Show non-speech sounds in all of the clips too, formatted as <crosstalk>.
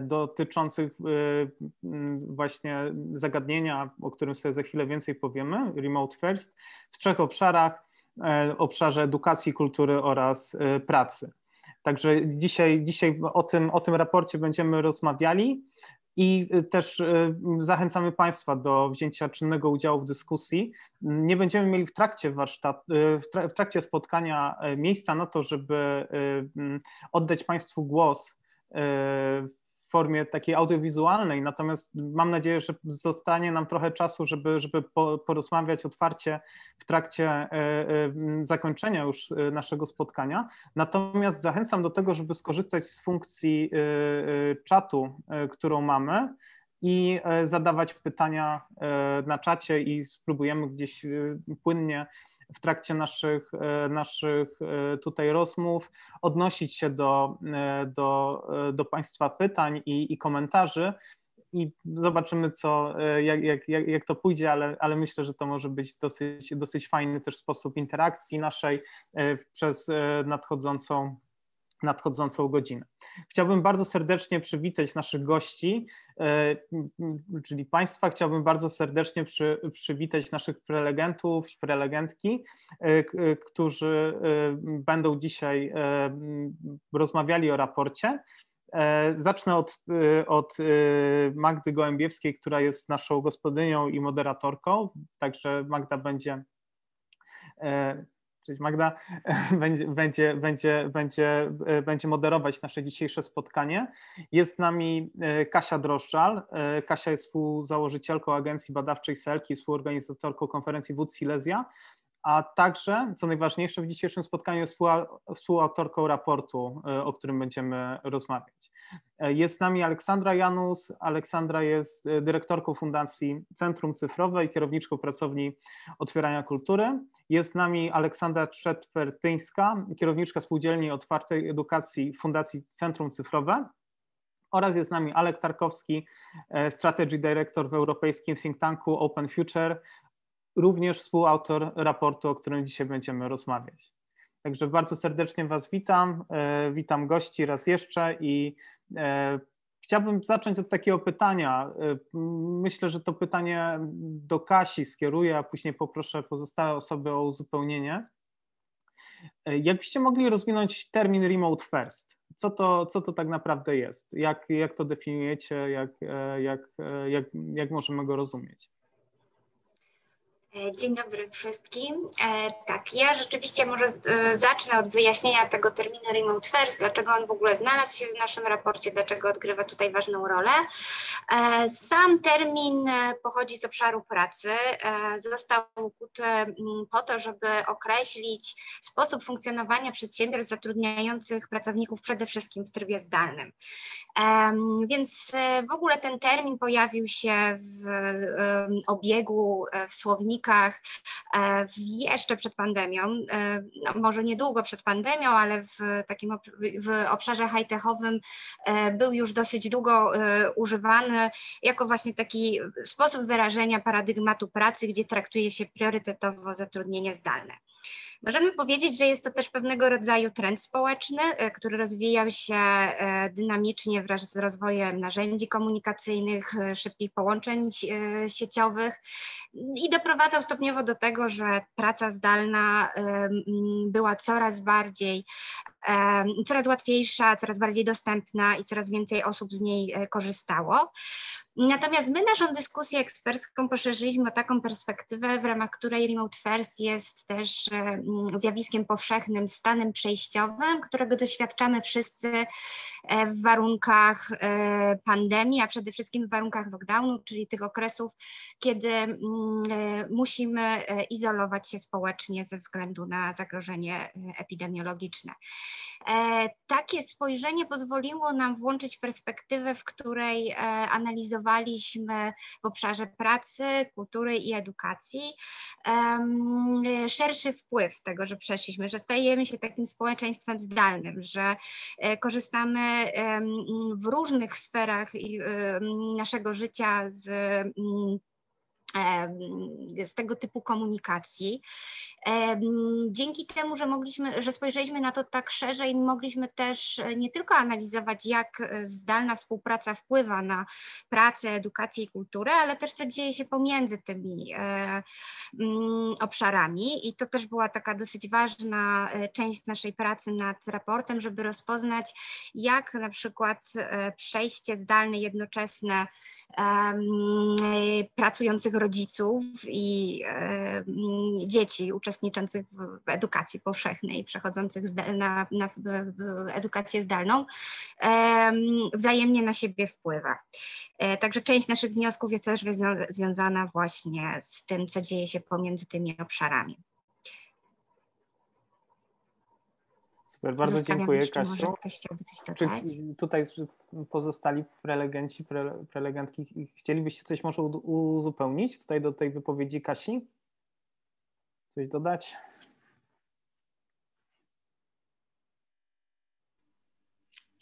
dotyczących właśnie zagadnienia, o którym sobie za chwilę więcej powiemy, Remote First, w trzech obszarach, obszarze edukacji, kultury oraz pracy. Także dzisiaj, dzisiaj o, tym, o tym raporcie będziemy rozmawiali i też zachęcamy Państwa do wzięcia czynnego udziału w dyskusji. Nie będziemy mieli w trakcie warsztat, w trakcie spotkania miejsca na to, żeby oddać Państwu głos formie takiej audiowizualnej, natomiast mam nadzieję, że zostanie nam trochę czasu, żeby, żeby porozmawiać otwarcie w trakcie e, e, zakończenia już e, naszego spotkania. Natomiast zachęcam do tego, żeby skorzystać z funkcji czatu, którą mamy i zadawać pytania na czacie i spróbujemy gdzieś płynnie w trakcie naszych, e, naszych e, tutaj rozmów odnosić się do, e, do, do Państwa pytań i, i komentarzy. I zobaczymy, co, jak, jak, jak to pójdzie, ale, ale myślę, że to może być dosyć, dosyć fajny też sposób interakcji naszej przez nadchodzącą nadchodzącą godzinę. Chciałbym bardzo serdecznie przywitać naszych gości, e, czyli Państwa. Chciałbym bardzo serdecznie przy, przywitać naszych prelegentów, prelegentki, e, e, którzy będą dzisiaj rozmawiali o raporcie. Zacznę od, od Magdy Gołębiewskiej, która jest naszą gospodynią i moderatorką. Także Magda będzie Cześć Magda, <laughs> będzie, będzie, będzie, będzie, będzie moderować nasze dzisiejsze spotkanie. Jest z nami e, Kasia Droszczal. E, Kasia jest współzałożycielką agencji badawczej SELKI, współorganizatorką konferencji WUD Silesia, a także, co najważniejsze w dzisiejszym spotkaniu, jest współautorką raportu, e, o którym będziemy rozmawiać. Jest z nami Aleksandra Janus. Aleksandra jest dyrektorką Fundacji Centrum Cyfrowe i kierowniczką pracowni Otwierania Kultury. Jest z nami Aleksandra Trzetwertyńska, kierowniczka Spółdzielni Otwartej Edukacji Fundacji Centrum Cyfrowe. Oraz jest z nami Alek Tarkowski, Strategy Director w europejskim think tanku Open Future, również współautor raportu, o którym dzisiaj będziemy rozmawiać. Także bardzo serdecznie Was witam, e, witam gości raz jeszcze i e, chciałbym zacząć od takiego pytania. E, myślę, że to pytanie do Kasi skieruję, a później poproszę pozostałe osoby o uzupełnienie. Jakbyście mogli rozwinąć termin remote first? Co to, co to tak naprawdę jest? Jak, jak to definiujecie? Jak, jak, jak, jak możemy go rozumieć? E, dzień dobry wszystkim. E, tak, ja rzeczywiście może e, zacznę od wyjaśnienia tego terminu remote first, dlaczego on w ogóle znalazł się w naszym raporcie, dlaczego odgrywa tutaj ważną rolę. Sam termin pochodzi z obszaru pracy. Został ukuty mm, po to, żeby określić sposób funkcjonowania przedsiębiorstw zatrudniających pracowników przede wszystkim w trybie zdalnym. Więc w ogóle ten termin pojawił się w obiegu w słowniku klinikach e, jeszcze przed pandemią, e, no może niedługo przed pandemią, ale w takim w obszarze high-techowym e, był już dosyć długo używany jako właśnie taki sposób wyrażenia paradygmatu pracy, gdzie traktuje się priorytetowo zatrudnienie zdalne. Możemy powiedzieć, że jest to też pewnego rodzaju trend społeczny, e, który rozwijał się e, dynamicznie wraz z rozwojem narzędzi komunikacyjnych, e, szybkich połączeń sieciowych i doprowadzał stopniowo do tego, że praca zdalna była coraz bardziej, coraz łatwiejsza, coraz bardziej dostępna i coraz więcej osób z niej korzystało. Natomiast my naszą dyskusję ekspercką poszerzyliśmy o taką perspektywę, w ramach której remote first jest też e, zjawiskiem powszechnym, stanem przejściowym, którego doświadczamy wszyscy e, w warunkach e, pandemii, a przede wszystkim w warunkach lockdownu, czyli tych okresów, kiedy musimy izolować się społecznie ze względu na zagrożenie epidemiologiczne. Takie spojrzenie pozwoliło nam włączyć perspektywę, w której analizowaliśmy analizowaliśmy w obszarze pracy, kultury i edukacji. Szerszy wpływ tego, że przeszliśmy, że stajemy się takim społeczeństwem zdalnym, że e, korzystamy w różnych sferach naszego życia z z tego typu komunikacji. Dzięki temu, że mogliśmy, że spojrzeliśmy na to tak szerzej, mogliśmy też nie tylko analizować, jak zdalna współpraca wpływa na pracę, edukację i kulturę, ale też co dzieje się pomiędzy tymi e, mm, obszarami. I to też była taka dosyć ważna e, część naszej pracy nad raportem, żeby rozpoznać, jak na przykład e, przejście zdalne jednoczesne pracujących rodziców i dzieci uczestniczących w edukacji powszechnej, przechodzących na, na edukację zdalną, wzajemnie na siebie wpływa. E, także część naszych wniosków jest też związana właśnie z tym, co dzieje się pomiędzy tymi obszarami. Super, bardzo dziękuję Kasiu. Czy tutaj pozostali prelegenci, pre, prelegentki, chcielibyście coś może uzupełnić tutaj do tej wypowiedzi Kasi? Coś dodać?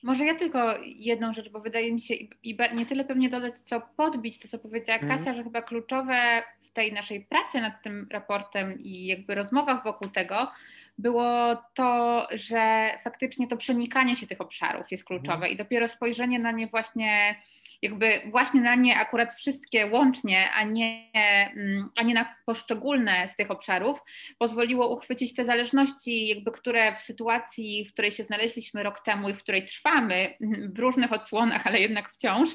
Może ja tylko jedną rzecz, bo wydaje mi się, i nie tyle pewnie dodać, co podbić to, co powiedziała mhm. Kasia, że chyba kluczowe tej naszej pracy nad tym raportem i jakby rozmowach wokół tego było to, że faktycznie to przenikanie się tych obszarów jest kluczowe mhm. i dopiero spojrzenie na nie właśnie jakby właśnie na nie akurat wszystkie łącznie, a nie, mm, a nie na poszczególne z tych obszarów, pozwoliło uchwycić te zależności, jakby które w sytuacji, w której się znaleźliśmy rok temu i w której trwamy w różnych odsłonach, ale jednak wciąż,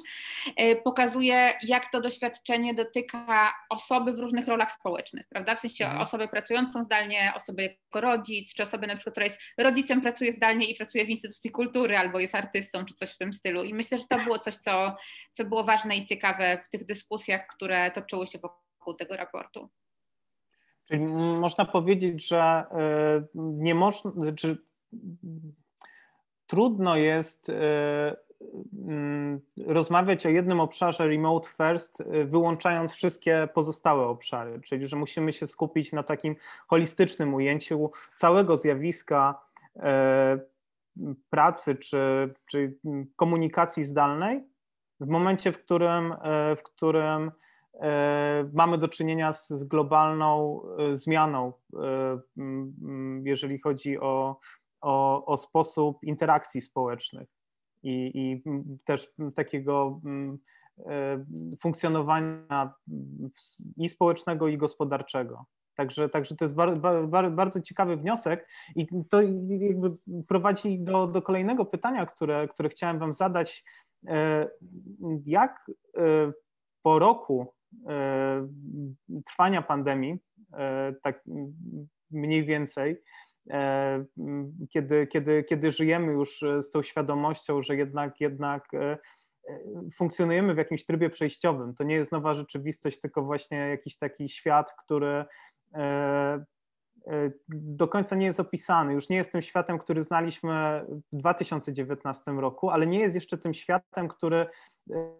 e, pokazuje, jak to doświadczenie dotyka osoby w różnych rolach społecznych, prawda? W sensie mhm. osoby pracującą zdalnie, osoby jako rodzic, czy osoby na przykład, która jest rodzicem, pracuje zdalnie i pracuje w instytucji kultury albo jest artystą, czy coś w tym stylu. I myślę, że to było coś, co co było ważne i ciekawe w tych dyskusjach, które toczyły się wokół tego raportu. Czyli można powiedzieć, że e, nie można, czy trudno jest e, rozmawiać o jednym obszarze remote first, e, wyłączając wszystkie pozostałe obszary, czyli że musimy się skupić na takim holistycznym ujęciu całego zjawiska pracy czy, czy komunikacji zdalnej, w momencie, w którym, e, w którym e, mamy do czynienia z globalną e, zmianą, jeżeli chodzi o, o, o sposób interakcji społecznych i, i też takiego funkcjonowania i społecznego, i gospodarczego. Także, także to jest bardzo, bardzo ciekawy wniosek i to prowadzi do, do kolejnego pytania, które, które chciałem Wam zadać jak e, po roku e, trwania pandemii, tak mniej więcej, kiedy, kiedy, kiedy żyjemy już z tą świadomością, że jednak, jednak funkcjonujemy w jakimś trybie przejściowym. To nie jest nowa rzeczywistość, tylko właśnie jakiś taki świat, który do końca nie jest opisany. Już nie jest tym światem, który znaliśmy w 2019 roku, ale nie jest jeszcze tym światem, który e,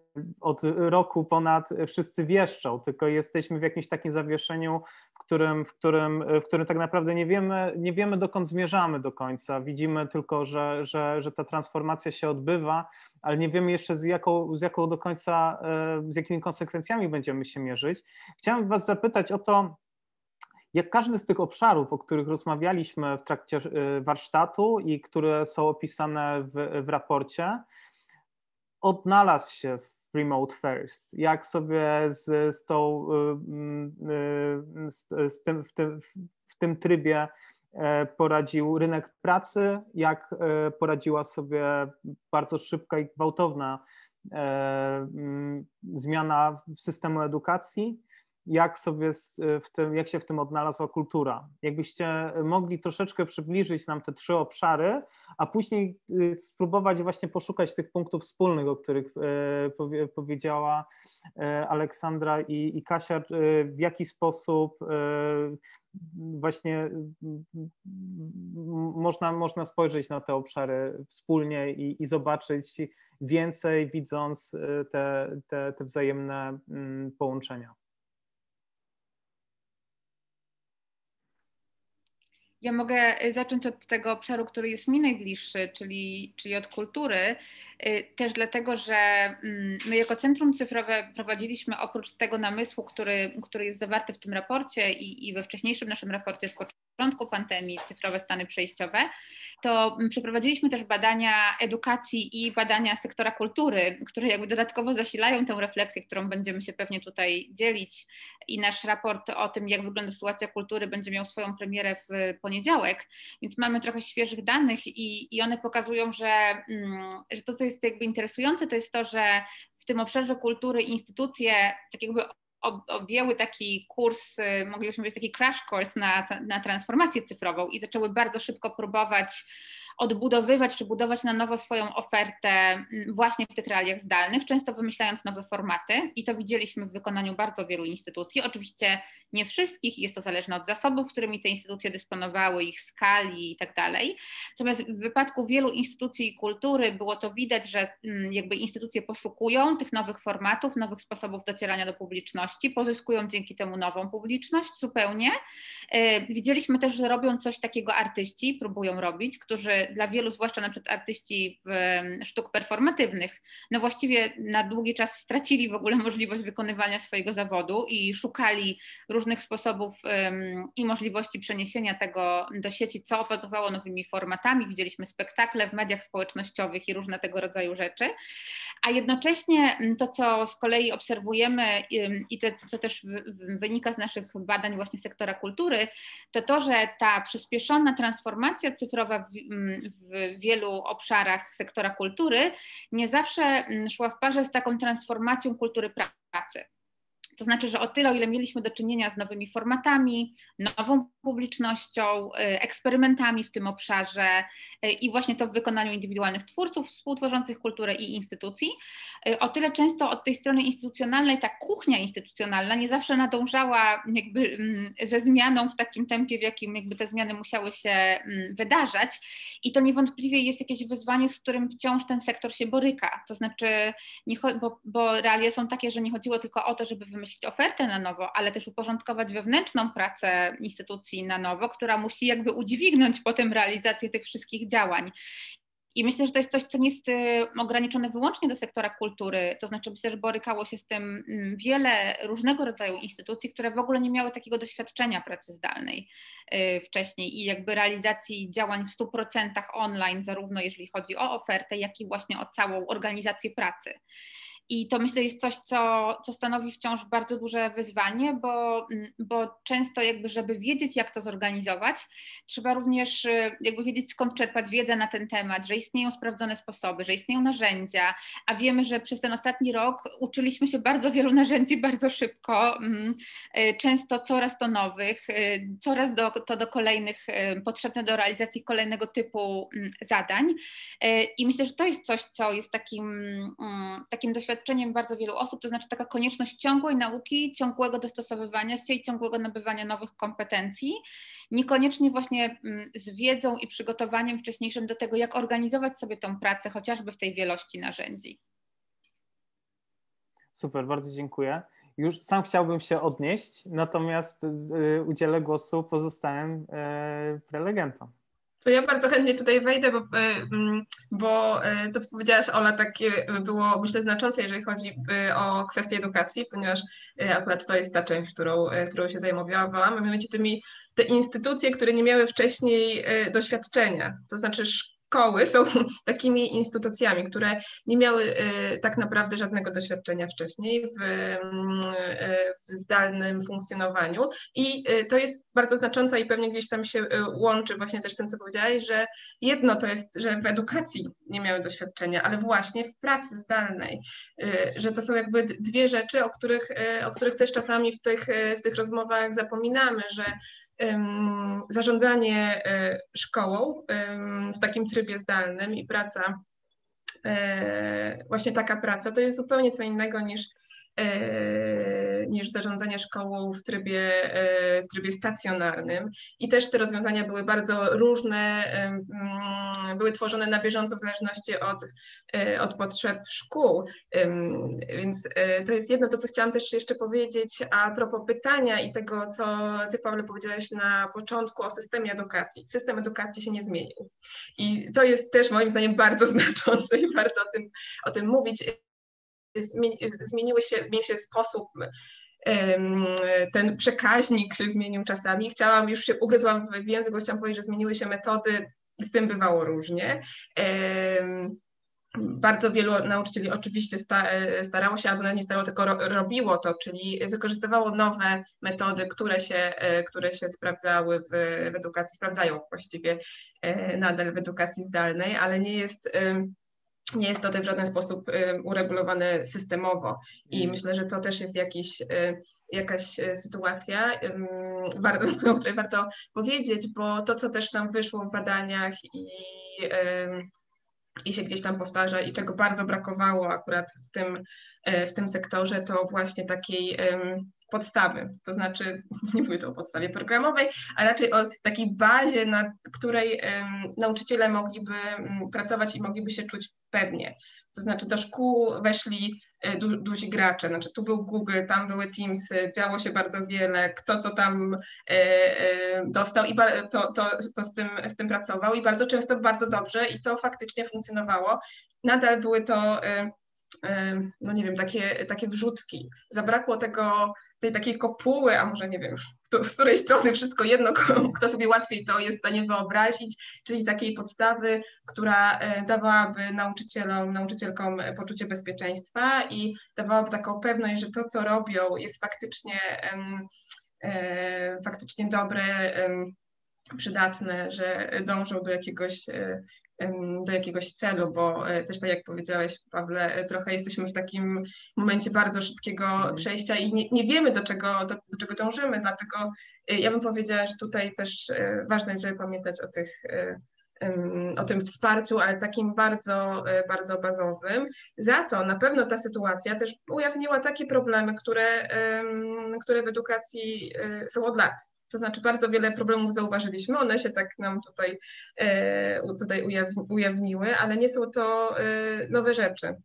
od roku ponad wszyscy wieszczą, tylko jesteśmy w jakimś takim zawieszeniu, w którym, w którym, w którym tak naprawdę nie wiemy, nie wiemy, dokąd zmierzamy do końca. Widzimy tylko, że, że, że ta transformacja się odbywa, ale nie wiemy jeszcze z jaką, z jaką do końca, e, z jakimi konsekwencjami będziemy się mierzyć. Chciałem Was zapytać o to, jak każdy z tych obszarów, o których rozmawialiśmy w trakcie y, warsztatu i które są opisane w, w raporcie, odnalazł się w Remote First, jak sobie z, z, tą, y, y, z, z tym, w, tym, w tym trybie e, poradził rynek pracy, jak e, poradziła sobie bardzo szybka i gwałtowna e, zmiana systemu edukacji jak sobie w tym, jak się w tym odnalazła kultura. Jakbyście mogli troszeczkę przybliżyć nam te trzy obszary, a później y, spróbować właśnie poszukać tych punktów wspólnych, o których e, powiedziała e, Aleksandra i, Kasia, e, w jaki sposób właśnie można, można spojrzeć na te obszary wspólnie i, i zobaczyć więcej, widząc te, te, te wzajemne połączenia. Ja mogę zacząć od tego obszaru, który jest mi najbliższy, czyli, czyli od kultury. Y, też dlatego, że mm, my jako Centrum Cyfrowe prowadziliśmy oprócz tego namysłu, który, który jest zawarty w tym raporcie i, i we wcześniejszym naszym raporcie z początku pandemii, cyfrowe stany przejściowe, to przeprowadziliśmy też badania edukacji i badania sektora kultury, które jakby dodatkowo zasilają tę refleksję, którą będziemy się pewnie tutaj dzielić. I nasz raport o tym, jak wygląda sytuacja kultury będzie miał swoją premierę w poniedziałek, więc mamy trochę świeżych danych i, i one pokazują, że, mm, że to, co jest jakby interesujące, to jest to, że w tym obszarze kultury instytucje tak jakby objęły taki kurs, y, moglibyśmy powiedzieć taki crash course na, na transformację cyfrową i zaczęły bardzo szybko próbować odbudowywać czy budować na nowo swoją ofertę mm, właśnie w tych realiach zdalnych, często wymyślając nowe formaty i to widzieliśmy w wykonaniu bardzo wielu instytucji. Oczywiście nie wszystkich, jest to zależne od zasobów, którymi te instytucje dysponowały, ich skali i tak dalej. Natomiast w wypadku wielu instytucji kultury było to widać, że mm, jakby instytucje poszukują tych nowych formatów, nowych sposobów docierania do publiczności, pozyskują dzięki temu nową publiczność zupełnie. E, widzieliśmy też, że robią coś takiego artyści, próbują robić, którzy dla wielu, zwłaszcza na przykład artyści sztuk performatywnych, no właściwie na długi czas stracili w ogóle możliwość wykonywania swojego zawodu i szukali różnych sposobów i możliwości przeniesienia tego do sieci, co owocowało nowymi formatami. Widzieliśmy spektakle w mediach społecznościowych i różne tego rodzaju rzeczy. A jednocześnie to, co z kolei obserwujemy i to, co też wynika z naszych badań właśnie sektora kultury, to to, że ta przyspieszona transformacja cyfrowa w, w wielu obszarach sektora kultury nie zawsze szła w parze z taką transformacją kultury pracy. To znaczy, że o tyle, o ile mieliśmy do czynienia z nowymi formatami, nową publicznością, y, eksperymentami w tym obszarze y, i właśnie to w wykonaniu indywidualnych twórców współtworzących kulturę i instytucji, y, o tyle często od tej strony instytucjonalnej ta kuchnia instytucjonalna nie zawsze nadążała jakby mm, ze zmianą w takim tempie, w jakim jakby te zmiany musiały się mm, wydarzać i to niewątpliwie jest jakieś wyzwanie, z którym wciąż ten sektor się boryka. To znaczy, bo, bo realia są takie, że nie chodziło tylko o to, żeby wymyślić wymyślić ofertę na nowo, ale też uporządkować wewnętrzną pracę instytucji na nowo, która musi jakby udźwignąć potem realizację tych wszystkich działań. I myślę, że to jest coś, co nie jest y, ograniczone wyłącznie do sektora kultury. To znaczy, myślę, że borykało się z tym mm, wiele różnego rodzaju instytucji, które w ogóle nie miały takiego doświadczenia pracy zdalnej y, wcześniej i jakby realizacji działań w 100% online, zarówno jeżeli chodzi o ofertę, jak i właśnie o całą organizację pracy. I to myślę jest coś, co, co stanowi wciąż bardzo duże wyzwanie, bo, mm, bo często jakby, żeby wiedzieć, jak to zorganizować, trzeba również y, jakby wiedzieć, skąd czerpać wiedzę na ten temat, że istnieją sprawdzone sposoby, że istnieją narzędzia, a wiemy, że przez ten ostatni rok uczyliśmy się bardzo wielu narzędzi bardzo szybko, mm, y, często coraz to nowych, y, coraz do, to do kolejnych, potrzebne do realizacji kolejnego typu mm, zadań. I myślę, że to jest coś, co jest takim, takim doświadczeniem, doświadczeniem bardzo wielu osób, to znaczy taka konieczność ciągłej nauki, ciągłego dostosowywania się i ciągłego nabywania nowych kompetencji, niekoniecznie właśnie mm, z wiedzą i przygotowaniem wcześniejszym do tego, jak organizować sobie tą pracę, chociażby w tej wielości narzędzi. Super, bardzo dziękuję. Już sam chciałbym się odnieść, natomiast y, udzielę głosu pozostałym y, prelegentom. To ja bardzo chętnie tutaj wejdę, bo, e, mm, bo e, to, co powiedziałaś, Ola, takie było, myślę, znaczące, jeżeli chodzi e, o kwestię edukacji, ponieważ akurat to jest ta część, którą, którą się zajmowałam, mianowicie tymi, te instytucje, które nie miały wcześniej doświadczenia, to znaczy szkoły są <laughs> takimi instytucjami, które nie miały y, tak naprawdę żadnego doświadczenia wcześniej w, mm, y, w zdalnym funkcjonowaniu. I y, to jest bardzo znacząca i pewnie gdzieś tam się łączy właśnie też z tym, co powiedziałeś, że jedno to jest, że w edukacji nie miały doświadczenia, ale właśnie w pracy zdalnej, że to są jakby dwie rzeczy, o których, o których też czasami w tych, w tych rozmowach zapominamy, że zarządzanie e, szkołą w takim trybie zdalnym i praca, e, właśnie taka praca, to jest zupełnie co innego niż, niż zarządzanie szkołą w trybie, w trybie stacjonarnym. I też te rozwiązania były bardzo różne, mm, były tworzone na bieżąco w zależności od, od potrzeb szkół. Więc to jest jedno to, co chciałam też jeszcze powiedzieć a propos pytania i tego, co Ty, Paweł, powiedziałeś na początku o systemie edukacji. System edukacji się nie zmienił. I to jest też moim zdaniem bardzo <laughs> znaczące i warto o tym, o tym mówić. Zmieniły się, zmienił się sposób ten przekaźnik się zmienił czasami. Chciałam, już się ugryzłam w język, bo chciałam powiedzieć, że zmieniły się metody, z tym bywało różnie. Bardzo wielu nauczycieli oczywiście starało się, albo nie starało, tylko robiło to, czyli wykorzystywało nowe metody, które się, które się sprawdzały w, w edukacji, sprawdzają właściwie e, nadal w edukacji zdalnej, ale nie jest nie jest to w żaden sposób uregulowane systemowo i mm. myślę, że to też jest jakiś, jakaś e, sytuacja, <laughs> o której warto powiedzieć, bo to, co też nam wyszło w badaniach i i się gdzieś tam powtarza i czego bardzo brakowało akurat w tym, w tym sektorze, to właśnie takiej podstawy, to znaczy <laughs> nie mówię tu o podstawie programowej, a raczej o takiej bazie, na której nauczyciele mogliby pracować i mogliby się czuć pewnie. To znaczy do szkół weszli E, du, duzi gracze. Znaczy, tu był Google, tam były Teamsy, działo się bardzo wiele, kto co tam e, e, dostał i to, to, to z, tym, z tym pracował i bardzo często bardzo dobrze i to faktycznie funkcjonowało. Nadal były to, e, e no nie wiem, takie, takie wrzutki. Zabrakło tego tej takiej kopuły, a może nie wiem, z której strony wszystko jedno, kto sobie łatwiej to jest w stanie wyobrazić, czyli takiej podstawy, która e, dawałaby nauczycielom, nauczycielkom poczucie bezpieczeństwa i dawałaby taką pewność, że to, co robią, jest faktycznie, e, faktycznie dobre, przydatne, że dążą do jakiegoś e, do jakiegoś celu, bo e, też tak jak powiedziałeś, Pawle, e, trochę jesteśmy w takim momencie bardzo szybkiego mhm. przejścia i nie, nie wiemy, do czego, do, do czego dążymy, dlatego e, ja bym powiedziała, że tutaj też ważne jest, żeby pamiętać o tych o tym wsparciu, ale takim bardzo, bardzo bazowym. Za to na pewno ta sytuacja też ujawniła takie problemy, które, które w edukacji są od lat. To znaczy bardzo wiele problemów zauważyliśmy, one się tak nam tutaj, e, tutaj ujawniły, ale nie są to e, nowe rzeczy.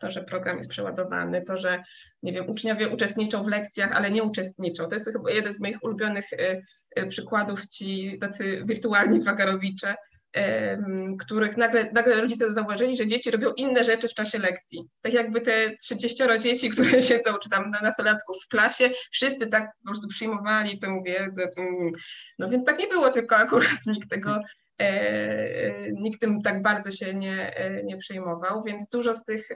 To, że program jest przeładowany, to, że nie wiem, uczniowie uczestniczą w lekcjach, ale nie uczestniczą. To jest chyba jeden z moich ulubionych e, przykładów, ci tacy wirtualni wagarowicze, których nagle, nagle rodzice zauważyli, że dzieci robią inne rzeczy w czasie lekcji. Tak jakby te 30 dzieci, które <laughs> siedzą, czy tam na nastolatków w klasie, wszyscy tak po prostu przyjmowali tę wiedzę. No więc tak nie było, tylko akurat <laughs> nikt tego, e, e, nikt tym tak bardzo się nie, e, nie przejmował, więc dużo z tych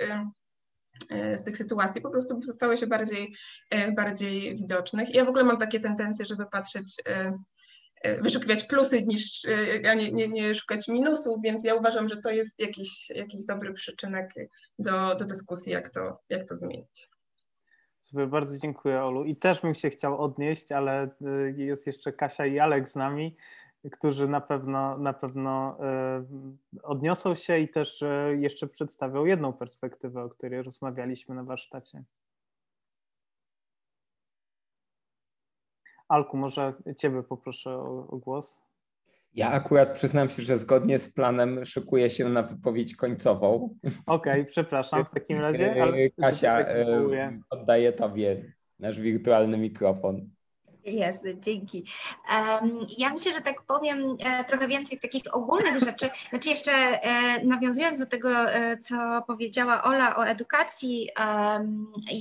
z tych sytuacji po prostu zostały się bardziej, bardziej widocznych. Ja w ogóle mam takie tendencje, żeby patrzeć E, wyszukiwać plusy niż e, a nie, nie, nie szukać minusów, więc ja uważam, że to jest jakiś, jakiś dobry przyczynek do, do dyskusji, jak to, jak to zmienić. Super, bardzo dziękuję Olu. I też bym się chciał odnieść, ale e, jest jeszcze Kasia i Alek z nami, którzy na pewno, na pewno odniosą się i też jeszcze przedstawią jedną perspektywę, o której rozmawialiśmy na warsztacie. Alku, może Ciebie poproszę o, o głos. Ja akurat przyznam się, że zgodnie z planem szykuję się na wypowiedź końcową. Okej, okay, przepraszam w takim razie. Ale Kasia, oddaję Tobie nasz wirtualny mikrofon. Jasne, dzięki. Um, ja myślę, że tak powiem e, trochę więcej takich ogólnych rzeczy. Znaczy jeszcze e, nawiązując do tego, e, co powiedziała Ola o edukacji,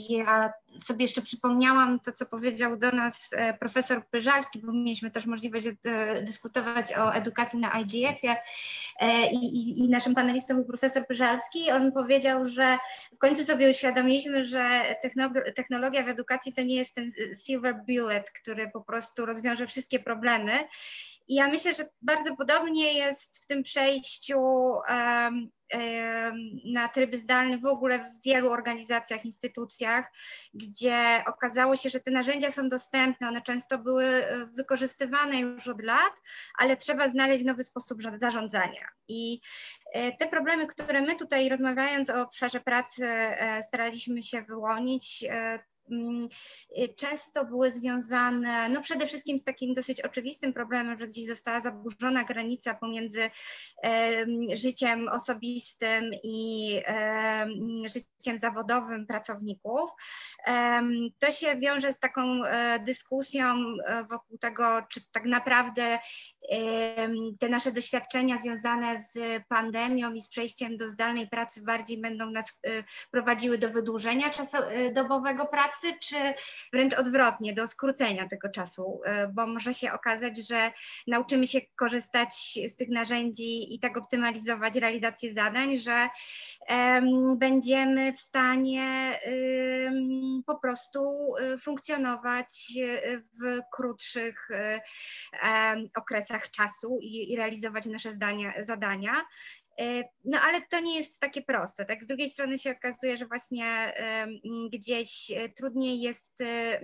ja sobie jeszcze przypomniałam to, co powiedział do nas e, profesor Pyżalski, bo mieliśmy też możliwość e, dyskutować o edukacji na IGF-ie e, i, i, i naszym panelistą był profesor Pyżalski. On powiedział, że w końcu sobie uświadomiliśmy, że technologia w edukacji to nie jest ten silver bullet, który po prostu rozwiąże wszystkie problemy. I ja myślę, że bardzo podobnie jest w tym przejściu um, na tryb zdalny w ogóle w wielu organizacjach, instytucjach, gdzie okazało się, że te narzędzia są dostępne, one często były e, wykorzystywane już od lat, ale trzeba znaleźć nowy sposób zarządzania. I e, te problemy, które my tutaj rozmawiając o obszarze pracy e, staraliśmy się wyłonić, często były związane no przede wszystkim z takim dosyć oczywistym problemem, że gdzieś została zaburzona granica pomiędzy życiem osobistym i życiem zawodowym pracowników. To się wiąże z taką e, dyskusją e, wokół tego, czy tak naprawdę te nasze doświadczenia związane z pandemią i z przejściem do zdalnej pracy bardziej będą nas e, prowadziły do wydłużenia czasu dobowego pracy, czy wręcz odwrotnie, do skrócenia tego czasu, bo może się okazać, że nauczymy się korzystać z tych narzędzi i tak optymalizować realizację zadań, że będziemy w stanie po prostu y, funkcjonować y, w krótszych y, okresach czasu i, realizować nasze zdania, zadania. E, no ale to nie jest takie proste. Tak? Z drugiej strony się okazuje, że właśnie gdzieś e, trudniej jest e,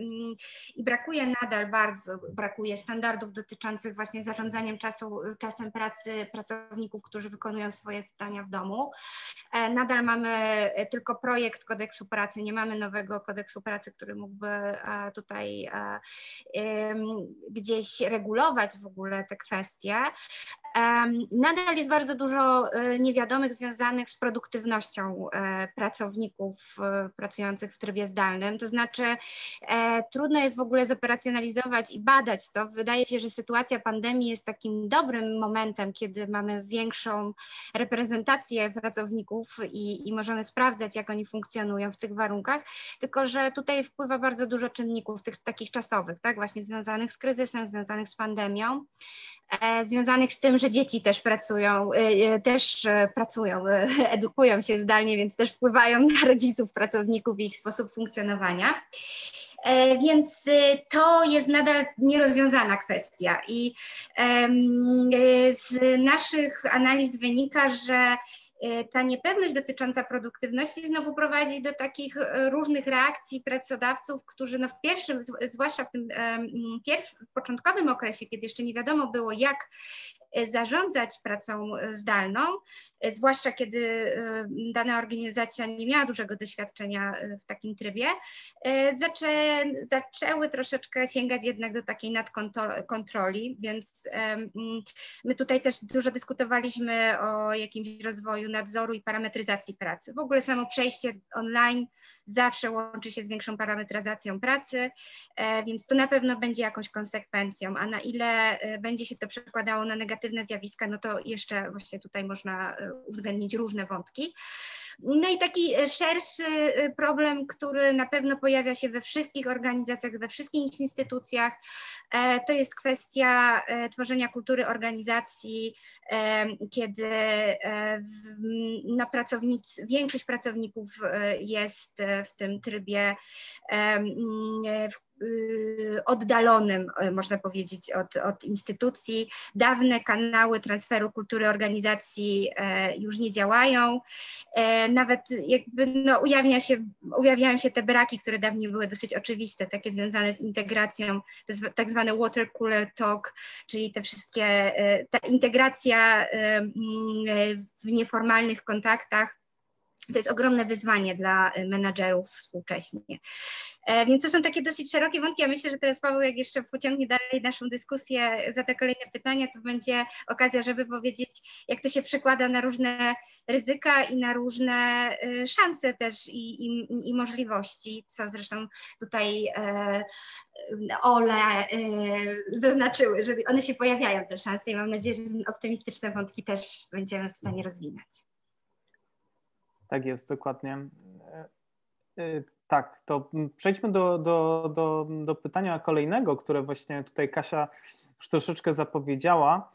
i brakuje nadal bardzo, brakuje standardów dotyczących właśnie zarządzaniem czasu, czasem pracy pracowników, którzy wykonują swoje zadania w domu. Nadal mamy tylko projekt kodeksu pracy, nie mamy nowego kodeksu pracy, który mógłby tutaj gdzieś regulować w ogóle te kwestie. Nadal jest bardzo dużo e, niewiadomych związanych z produktywnością e, pracowników e, pracujących w trybie zdalnym. To znaczy, trudno jest w ogóle zoperacjonalizować i badać to. Wydaje się, że sytuacja pandemii jest takim dobrym momentem, kiedy mamy większą reprezentację pracowników i, i możemy sprawdzać, jak oni funkcjonują w tych warunkach. Tylko, że tutaj wpływa bardzo dużo czynników, tych takich czasowych, tak, właśnie związanych z kryzysem, związanych z pandemią. Związanych z tym, że dzieci też pracują, e, e, też pracują, <laughs> edukują się zdalnie, więc też wpływają na rodziców, pracowników i ich sposób funkcjonowania. Więc to jest nadal nierozwiązana kwestia i z naszych analiz wynika, że E, ta niepewność dotycząca produktywności znowu prowadzi do takich e, różnych reakcji pracodawców, którzy no w pierwszym, zwłaszcza w tym pierw, początkowym okresie, kiedy jeszcze nie wiadomo było, jak E, zarządzać pracą e, zdalną, e, zwłaszcza kiedy dana organizacja nie miała dużego doświadczenia w takim trybie, zaczę, zaczęły troszeczkę sięgać jednak do takiej nadkontroli, więc my tutaj też dużo dyskutowaliśmy o jakimś rozwoju nadzoru i parametryzacji pracy. W ogóle samo przejście online zawsze łączy się z większą parametryzacją pracy, więc to na pewno będzie jakąś konsekwencją, a na ile będzie się to przekładało na negatywne negatywne zjawiska, no to jeszcze właśnie tutaj można e, uwzględnić różne wątki. No i taki e, szerszy e, problem, który na pewno pojawia się we wszystkich organizacjach, we wszystkich instytucjach, to jest kwestia tworzenia kultury organizacji, kiedy na pracownic, większość pracowników jest w tym trybie w Y, oddalonym, można powiedzieć, od, od instytucji. Dawne kanały transferu kultury organizacji e, już nie działają. E, nawet jakby no, ujawnia się, ujawniają się te braki, które dawniej były dosyć oczywiste, takie związane z integracją, tak zwany water cooler talk, czyli te wszystkie, e, ta integracja w nieformalnych kontaktach to jest ogromne wyzwanie dla menadżerów współcześnie. E, więc to są takie dosyć szerokie wątki. Ja myślę, że teraz Paweł, jak jeszcze pociągnie dalej naszą dyskusję za te kolejne pytania, to będzie okazja, żeby powiedzieć, jak to się przekłada na różne ryzyka i na różne y, szanse też i, i, i możliwości, co zresztą tutaj e, Ole e, zaznaczyły, że one się pojawiają te szanse i mam nadzieję, że optymistyczne wątki też będziemy w stanie rozwinąć. Tak jest, dokładnie. Tak, to przejdźmy do, do, do, do pytania kolejnego, które właśnie tutaj Kasia już troszeczkę zapowiedziała.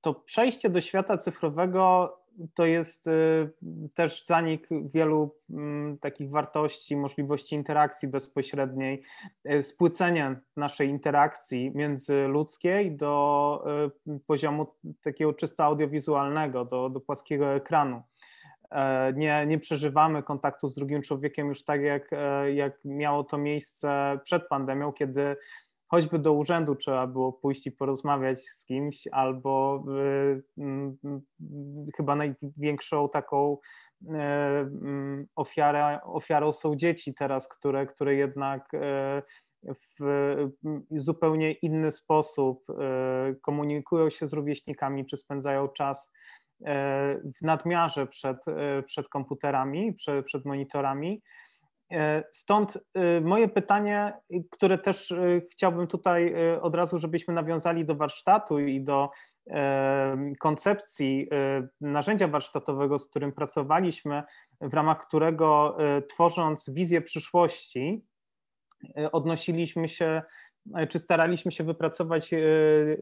To przejście do świata cyfrowego to jest y, też zanik wielu mm, takich wartości, możliwości interakcji bezpośredniej, spłycenie naszej interakcji międzyludzkiej do poziomu takiego czysto audiowizualnego, do, do płaskiego ekranu. E, nie, nie przeżywamy kontaktu z drugim człowiekiem już tak, jak, e, jak miało to miejsce przed pandemią, kiedy choćby do urzędu trzeba było pójść i porozmawiać z kimś, albo chyba największą taką ofiarę, ofiarą są dzieci teraz, które, które jednak w zupełnie inny sposób komunikują się z rówieśnikami, czy spędzają czas w nadmiarze przed, przed komputerami, przed, przed monitorami. Stąd moje pytanie, które też chciałbym tutaj od razu, żebyśmy nawiązali do warsztatu i do koncepcji narzędzia warsztatowego, z którym pracowaliśmy, w ramach którego tworząc wizję przyszłości, odnosiliśmy się E, czy staraliśmy się wypracować e,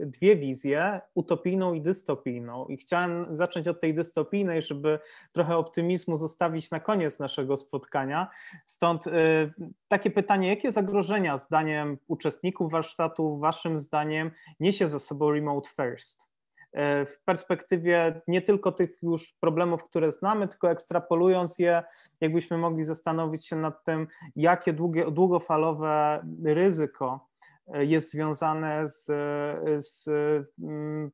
dwie wizje, utopijną i dystopijną. I chciałem zacząć od tej dystopijnej, żeby trochę optymizmu zostawić na koniec naszego spotkania. Stąd e, takie pytanie, jakie zagrożenia zdaniem uczestników warsztatu, waszym zdaniem, niesie ze sobą Remote First? w perspektywie nie tylko tych już problemów, które znamy, tylko ekstrapolując je, jakbyśmy mogli zastanowić się nad tym, jakie długie, długofalowe ryzyko jest związane z, z, mm,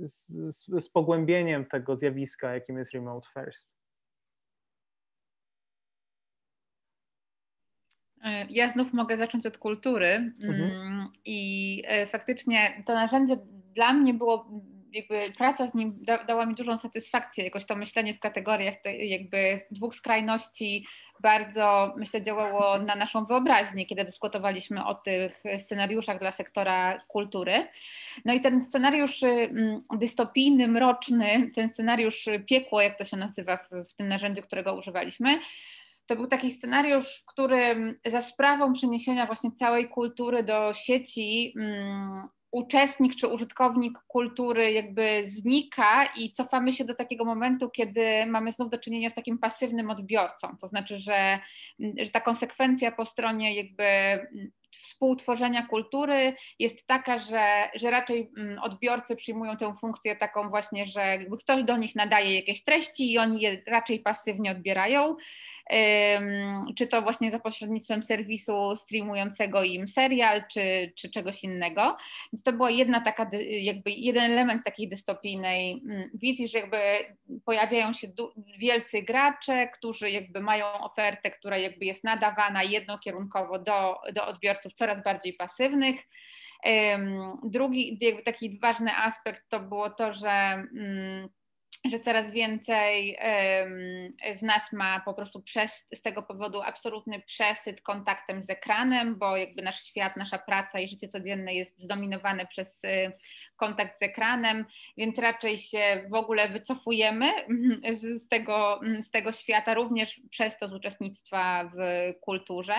z, z pogłębieniem tego zjawiska, jakim jest remote first. Ja znów mogę zacząć od kultury mhm. Mm, i e, faktycznie to narzędzie dla mnie było jakby praca z nim da, dała mi dużą satysfakcję, jakoś to myślenie w kategoriach te, jakby dwóch skrajności bardzo, myślę, działało na naszą wyobraźnię, kiedy dyskutowaliśmy o tych scenariuszach dla sektora kultury. No i ten scenariusz mm, dystopijny, mroczny, ten scenariusz piekło, jak to się nazywa w, w tym narzędziu, którego używaliśmy, to był taki scenariusz, w którym za sprawą przeniesienia właśnie całej kultury do sieci mm, uczestnik czy użytkownik kultury jakby znika i cofamy się do takiego momentu, kiedy mamy znów do czynienia z takim pasywnym odbiorcą. To znaczy, że, że ta konsekwencja po stronie jakby współtworzenia kultury jest taka, że, że raczej mm, odbiorcy przyjmują tę funkcję taką właśnie, że ktoś do nich nadaje jakieś treści i oni je raczej pasywnie odbierają czy to właśnie za pośrednictwem serwisu streamującego im serial, czy, czy czegoś innego. To była jedna taka, jakby jeden element takiej dystopijnej mm, wizji, że jakby pojawiają się wielcy gracze, którzy jakby mają ofertę, która jakby jest nadawana jednokierunkowo do, do odbiorców coraz bardziej pasywnych. Drugi jakby taki ważny aspekt to było to, że mm, że coraz więcej z nas ma po prostu przez, z tego powodu absolutny przesyt kontaktem z ekranem, bo jakby nasz świat, nasza praca i życie codzienne jest zdominowane przez y, kontakt z ekranem, więc raczej się w ogóle wycofujemy z, tego, z tego świata, również przez to z uczestnictwa w kulturze.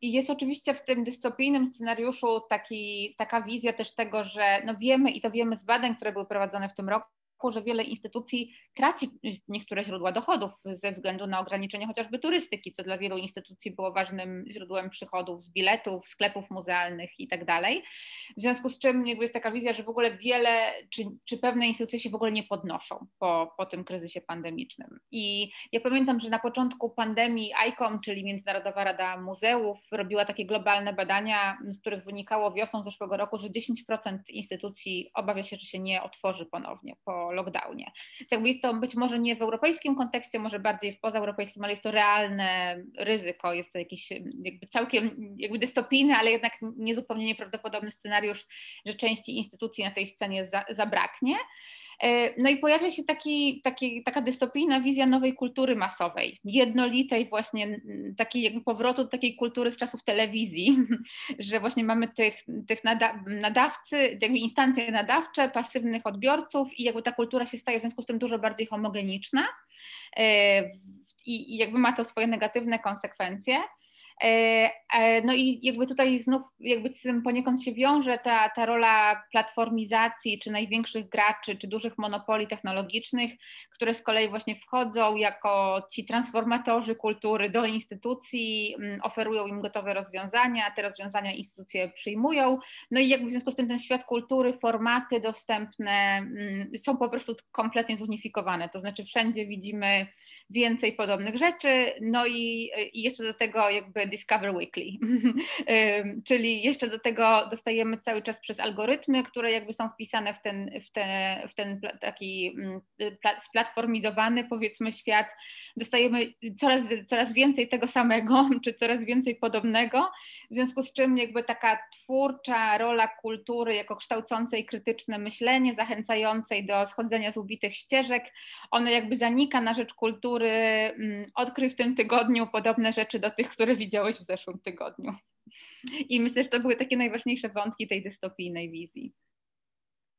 I jest oczywiście w tym dystopijnym scenariuszu taki, taka wizja też tego, że no wiemy i to wiemy z badań, które były prowadzone w tym roku, że wiele instytucji traci niektóre źródła dochodów ze względu na ograniczenie chociażby turystyki, co dla wielu instytucji było ważnym źródłem przychodów z biletów, sklepów muzealnych i tak. W związku z czym jakby jest taka wizja, że w ogóle wiele, czy, czy pewne instytucje się w ogóle nie podnoszą po, po tym kryzysie pandemicznym. I ja pamiętam, że na początku pandemii ICOM, czyli Międzynarodowa Rada Muzeów, robiła takie globalne badania, z których wynikało wiosną zeszłego roku, że 10% instytucji obawia się, że się nie otworzy ponownie po lockdownie. Jakby jest to być może nie w europejskim kontekście, może bardziej w pozaeuropejskim, ale jest to realne ryzyko, jest to jakiś jakby całkiem jakby dystopijny, ale jednak niezupełnie nieprawdopodobny scenariusz, że części instytucji na tej scenie za, zabraknie. E, no i pojawia się taki, taki, taka dystopijna wizja nowej kultury masowej, jednolitej właśnie takiej powrotu do takiej kultury z czasów telewizji, <laughs> że właśnie mamy tych, tych nada, nadawcy, jakby instancje nadawcze, pasywnych odbiorców i jakby ta kultura się staje w związku z tym dużo bardziej homogeniczna e, i jakby ma to swoje negatywne konsekwencje. E, e, no i jakby tutaj znów jakby poniekąd się wiąże ta, ta rola platformizacji, czy największych graczy, czy dużych monopoli technologicznych, które z kolei właśnie wchodzą jako ci transformatorzy kultury do instytucji, mm, oferują im gotowe rozwiązania, te rozwiązania instytucje przyjmują, no i jakby w związku z tym ten świat kultury, formaty dostępne mm, są po prostu kompletnie zunifikowane, to znaczy wszędzie widzimy więcej podobnych rzeczy, no i, i jeszcze do tego jakby Discover Weekly, <laughs> czyli jeszcze do tego dostajemy cały czas przez algorytmy, które jakby są wpisane w ten, w ten, w ten taki mm, splatformizowany powiedzmy świat, dostajemy coraz, coraz więcej tego samego, <laughs> czy coraz więcej podobnego, w związku z czym jakby taka twórcza rola kultury jako kształcącej krytyczne myślenie, zachęcającej do schodzenia z ubitych ścieżek, ona jakby zanika na rzecz kultury, mm, odkryj w tym tygodniu podobne rzeczy do tych, które widziałeś w zeszłym tygodniu. I myślę, że to były takie najważniejsze wątki tej dystopijnej wizji.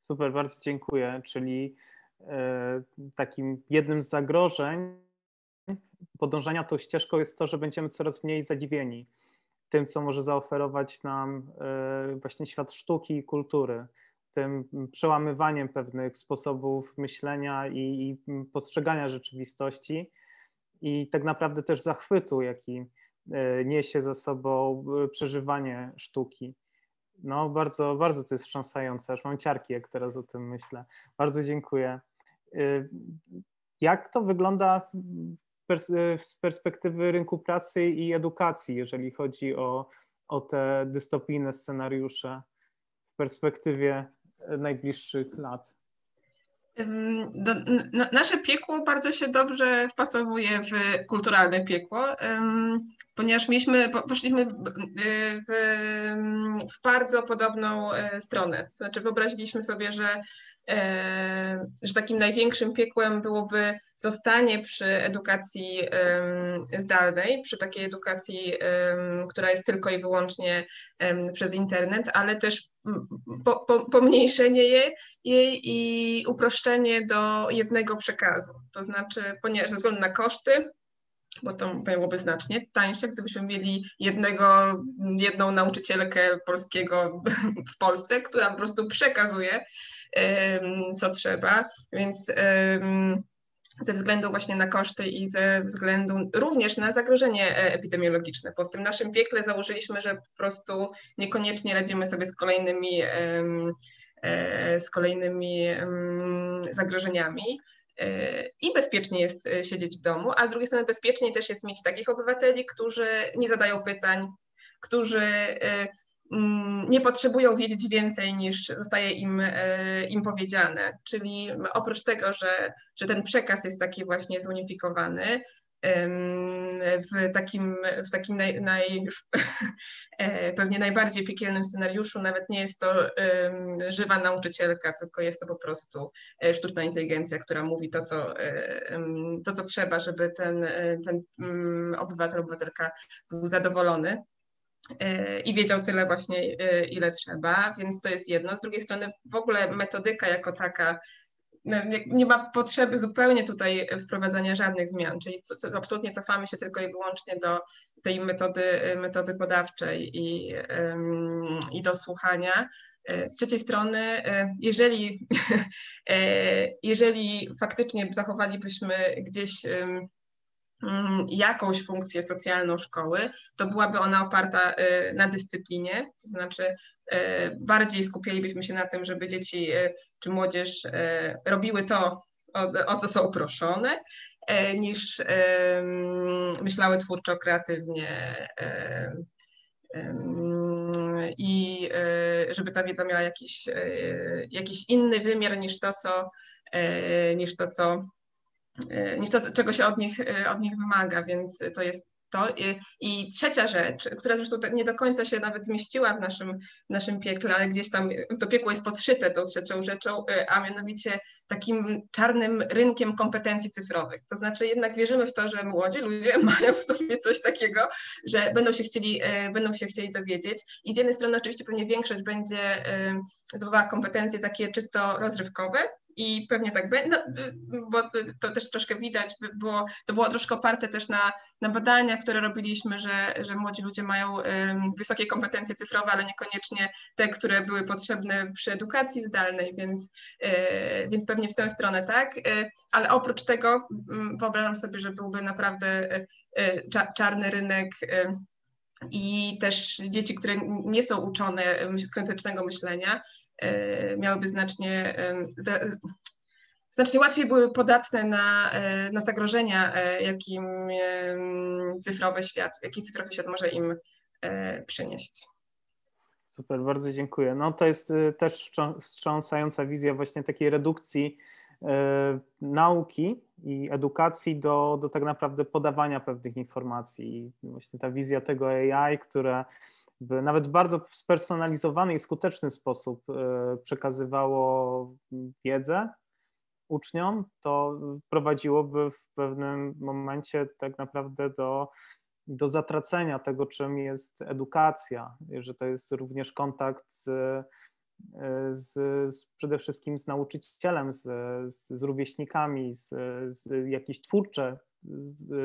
Super, bardzo dziękuję. Czyli e, takim jednym z zagrożeń podążania tą ścieżką jest to, że będziemy coraz mniej zadziwieni tym, co może zaoferować nam e, właśnie świat sztuki i kultury, tym przełamywaniem pewnych sposobów myślenia i, postrzegania rzeczywistości i tak naprawdę też zachwytu, jaki e, niesie za sobą e, przeżywanie sztuki. No, bardzo, bardzo to jest wstrząsające, aż mam ciarki, jak teraz o tym myślę. Bardzo dziękuję. Jak to wygląda z perspektywy rynku pracy i edukacji, jeżeli chodzi o, o te dystopijne scenariusze w perspektywie najbliższych lat? Do, na, nasze piekło bardzo się dobrze wpasowuje w kulturalne piekło, ponieważ mieliśmy, poszliśmy w, w bardzo podobną e, stronę. To znaczy wyobraziliśmy sobie, że E, że takim największym piekłem byłoby zostanie przy edukacji zdalnej, przy takiej edukacji, która jest tylko i wyłącznie przez internet, ale też po, po, pomniejszenie jej, jej i uproszczenie do jednego przekazu. To znaczy, ponieważ ze względu na koszty, bo to byłoby znacznie tańsze, gdybyśmy mieli jednego, jedną nauczycielkę polskiego w Polsce, która po prostu przekazuje co trzeba, więc ze względu właśnie na koszty i ze względu również na zagrożenie e, epidemiologiczne, bo w tym naszym piekle założyliśmy, że po prostu niekoniecznie radzimy sobie z kolejnymi, e, z kolejnymi zagrożeniami e, i bezpiecznie jest siedzieć w domu, a z drugiej strony bezpiecznie też jest mieć takich obywateli, którzy nie zadają pytań, którzy nie potrzebują wiedzieć więcej niż zostaje im, e, im powiedziane. Czyli oprócz tego, że, że ten przekaz jest taki właśnie zunifikowany, w takim, w takim naj, naj, już <laughs> e, pewnie najbardziej piekielnym scenariuszu nawet nie jest to żywa nauczycielka, tylko jest to po prostu e, sztuczna inteligencja, która mówi to, co, to, co trzeba, żeby ten, ten mm, obywatel, obywatelka był zadowolony. E, i wiedział tyle właśnie, e, ile trzeba, więc to jest jedno. Z drugiej strony w ogóle metodyka jako taka no, nie ma potrzeby zupełnie tutaj wprowadzania żadnych zmian, czyli absolutnie cofamy się tylko i wyłącznie do tej metody, metody podawczej i, i do słuchania. Z trzeciej strony, jeżeli, <laughs> jeżeli faktycznie zachowalibyśmy gdzieś jakąś funkcję socjalną szkoły, to byłaby ona oparta y, na dyscyplinie, to znaczy y, bardziej skupialibyśmy się na tym, żeby dzieci y, czy młodzież robiły to, o, co są proszone, niż myślały twórczo, kreatywnie i żeby ta wiedza miała jakiś, jakiś inny wymiar niż to, co, niż to, co niż to, czego się od nich, e, od nich wymaga, więc to jest to. I trzecia rzecz, która zresztą nie do końca się nawet zmieściła w naszym, naszym piekle, ale gdzieś tam to piekło jest podszyte tą trzecią rzeczą, e, a mianowicie takim czarnym rynkiem kompetencji cyfrowych. To znaczy jednak wierzymy w to, że młodzi ludzie <laughs> mają w sobie coś takiego, że będą się chcieli, będą się chcieli dowiedzieć i z jednej strony oczywiście pewnie większość będzie zdobywała kompetencje takie czysto rozrywkowe, i pewnie tak będzie, no, bo to też troszkę widać, było, to było troszkę oparte też na, na badaniach, które robiliśmy, że, że młodzi ludzie mają wysokie kompetencje cyfrowe, ale niekoniecznie te, które były potrzebne przy edukacji zdalnej, więc, e, więc pewnie w tę stronę tak, e, ale oprócz tego wyobrażam sobie, że byłby naprawdę e, czarny rynek i też dzieci, które nie są uczone krytycznego myślenia, miałyby znacznie znacznie łatwiej były podatne na, na zagrożenia, jakim cyfrowy świat, jaki cyfrowy świat może im przynieść. Super, bardzo dziękuję. No to jest też wstrząsająca wizja właśnie takiej redukcji nauki i edukacji do, do tak naprawdę podawania pewnych informacji. I właśnie ta wizja tego AI, które by nawet bardzo spersonalizowany i skuteczny sposób e, przekazywało wiedzę uczniom, to prowadziłoby w pewnym momencie tak naprawdę do, do zatracenia tego, czym jest edukacja, że to jest również kontakt z, z, z przede wszystkim z nauczycielem, z, z, z rówieśnikami, z, z jakieś twórcze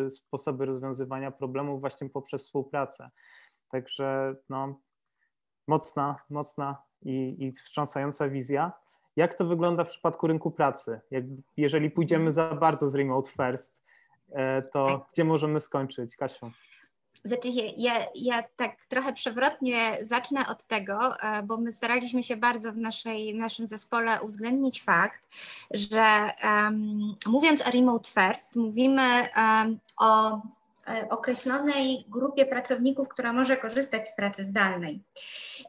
sposoby rozwiązywania problemów właśnie poprzez współpracę. Także no, mocna, mocna i, i wstrząsająca wizja. Jak to wygląda w przypadku rynku pracy? Jak, jeżeli pójdziemy za bardzo z remote first, e, to gdzie możemy skończyć? Kasiu? Znaczy, ja, ja tak trochę przewrotnie zacznę od tego, e, bo my staraliśmy się bardzo w, naszej, w naszym zespole uwzględnić fakt, że um, mówiąc o remote first, mówimy um, o określonej grupie pracowników, która może korzystać z pracy zdalnej.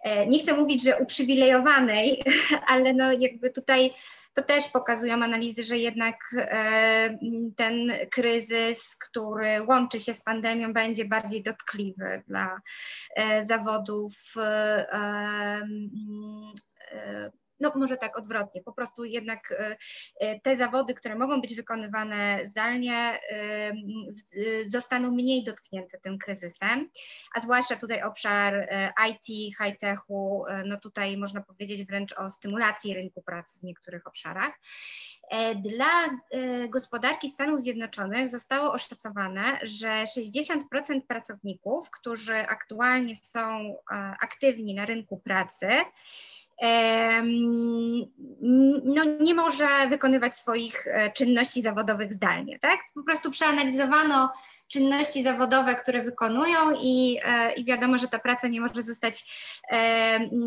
E, nie chcę mówić, że uprzywilejowanej, <laughs> ale no jakby tutaj to też pokazują analizy, że jednak e, ten kryzys, który łączy się z pandemią, będzie bardziej dotkliwy dla zawodów no może tak odwrotnie, po prostu jednak e, e, te zawody, które mogą być wykonywane zdalnie, e, zostaną mniej dotknięte tym kryzysem, a zwłaszcza tutaj obszar IT, high-techu, no tutaj można powiedzieć wręcz o stymulacji rynku pracy w niektórych obszarach. Dla gospodarki Stanów Zjednoczonych zostało oszacowane, że 60% pracowników, którzy aktualnie są aktywni na rynku pracy, no, nie może wykonywać swoich e, czynności zawodowych zdalnie. Tak? Po prostu przeanalizowano czynności zawodowe, które wykonują i, e, i wiadomo, że ta praca nie może zostać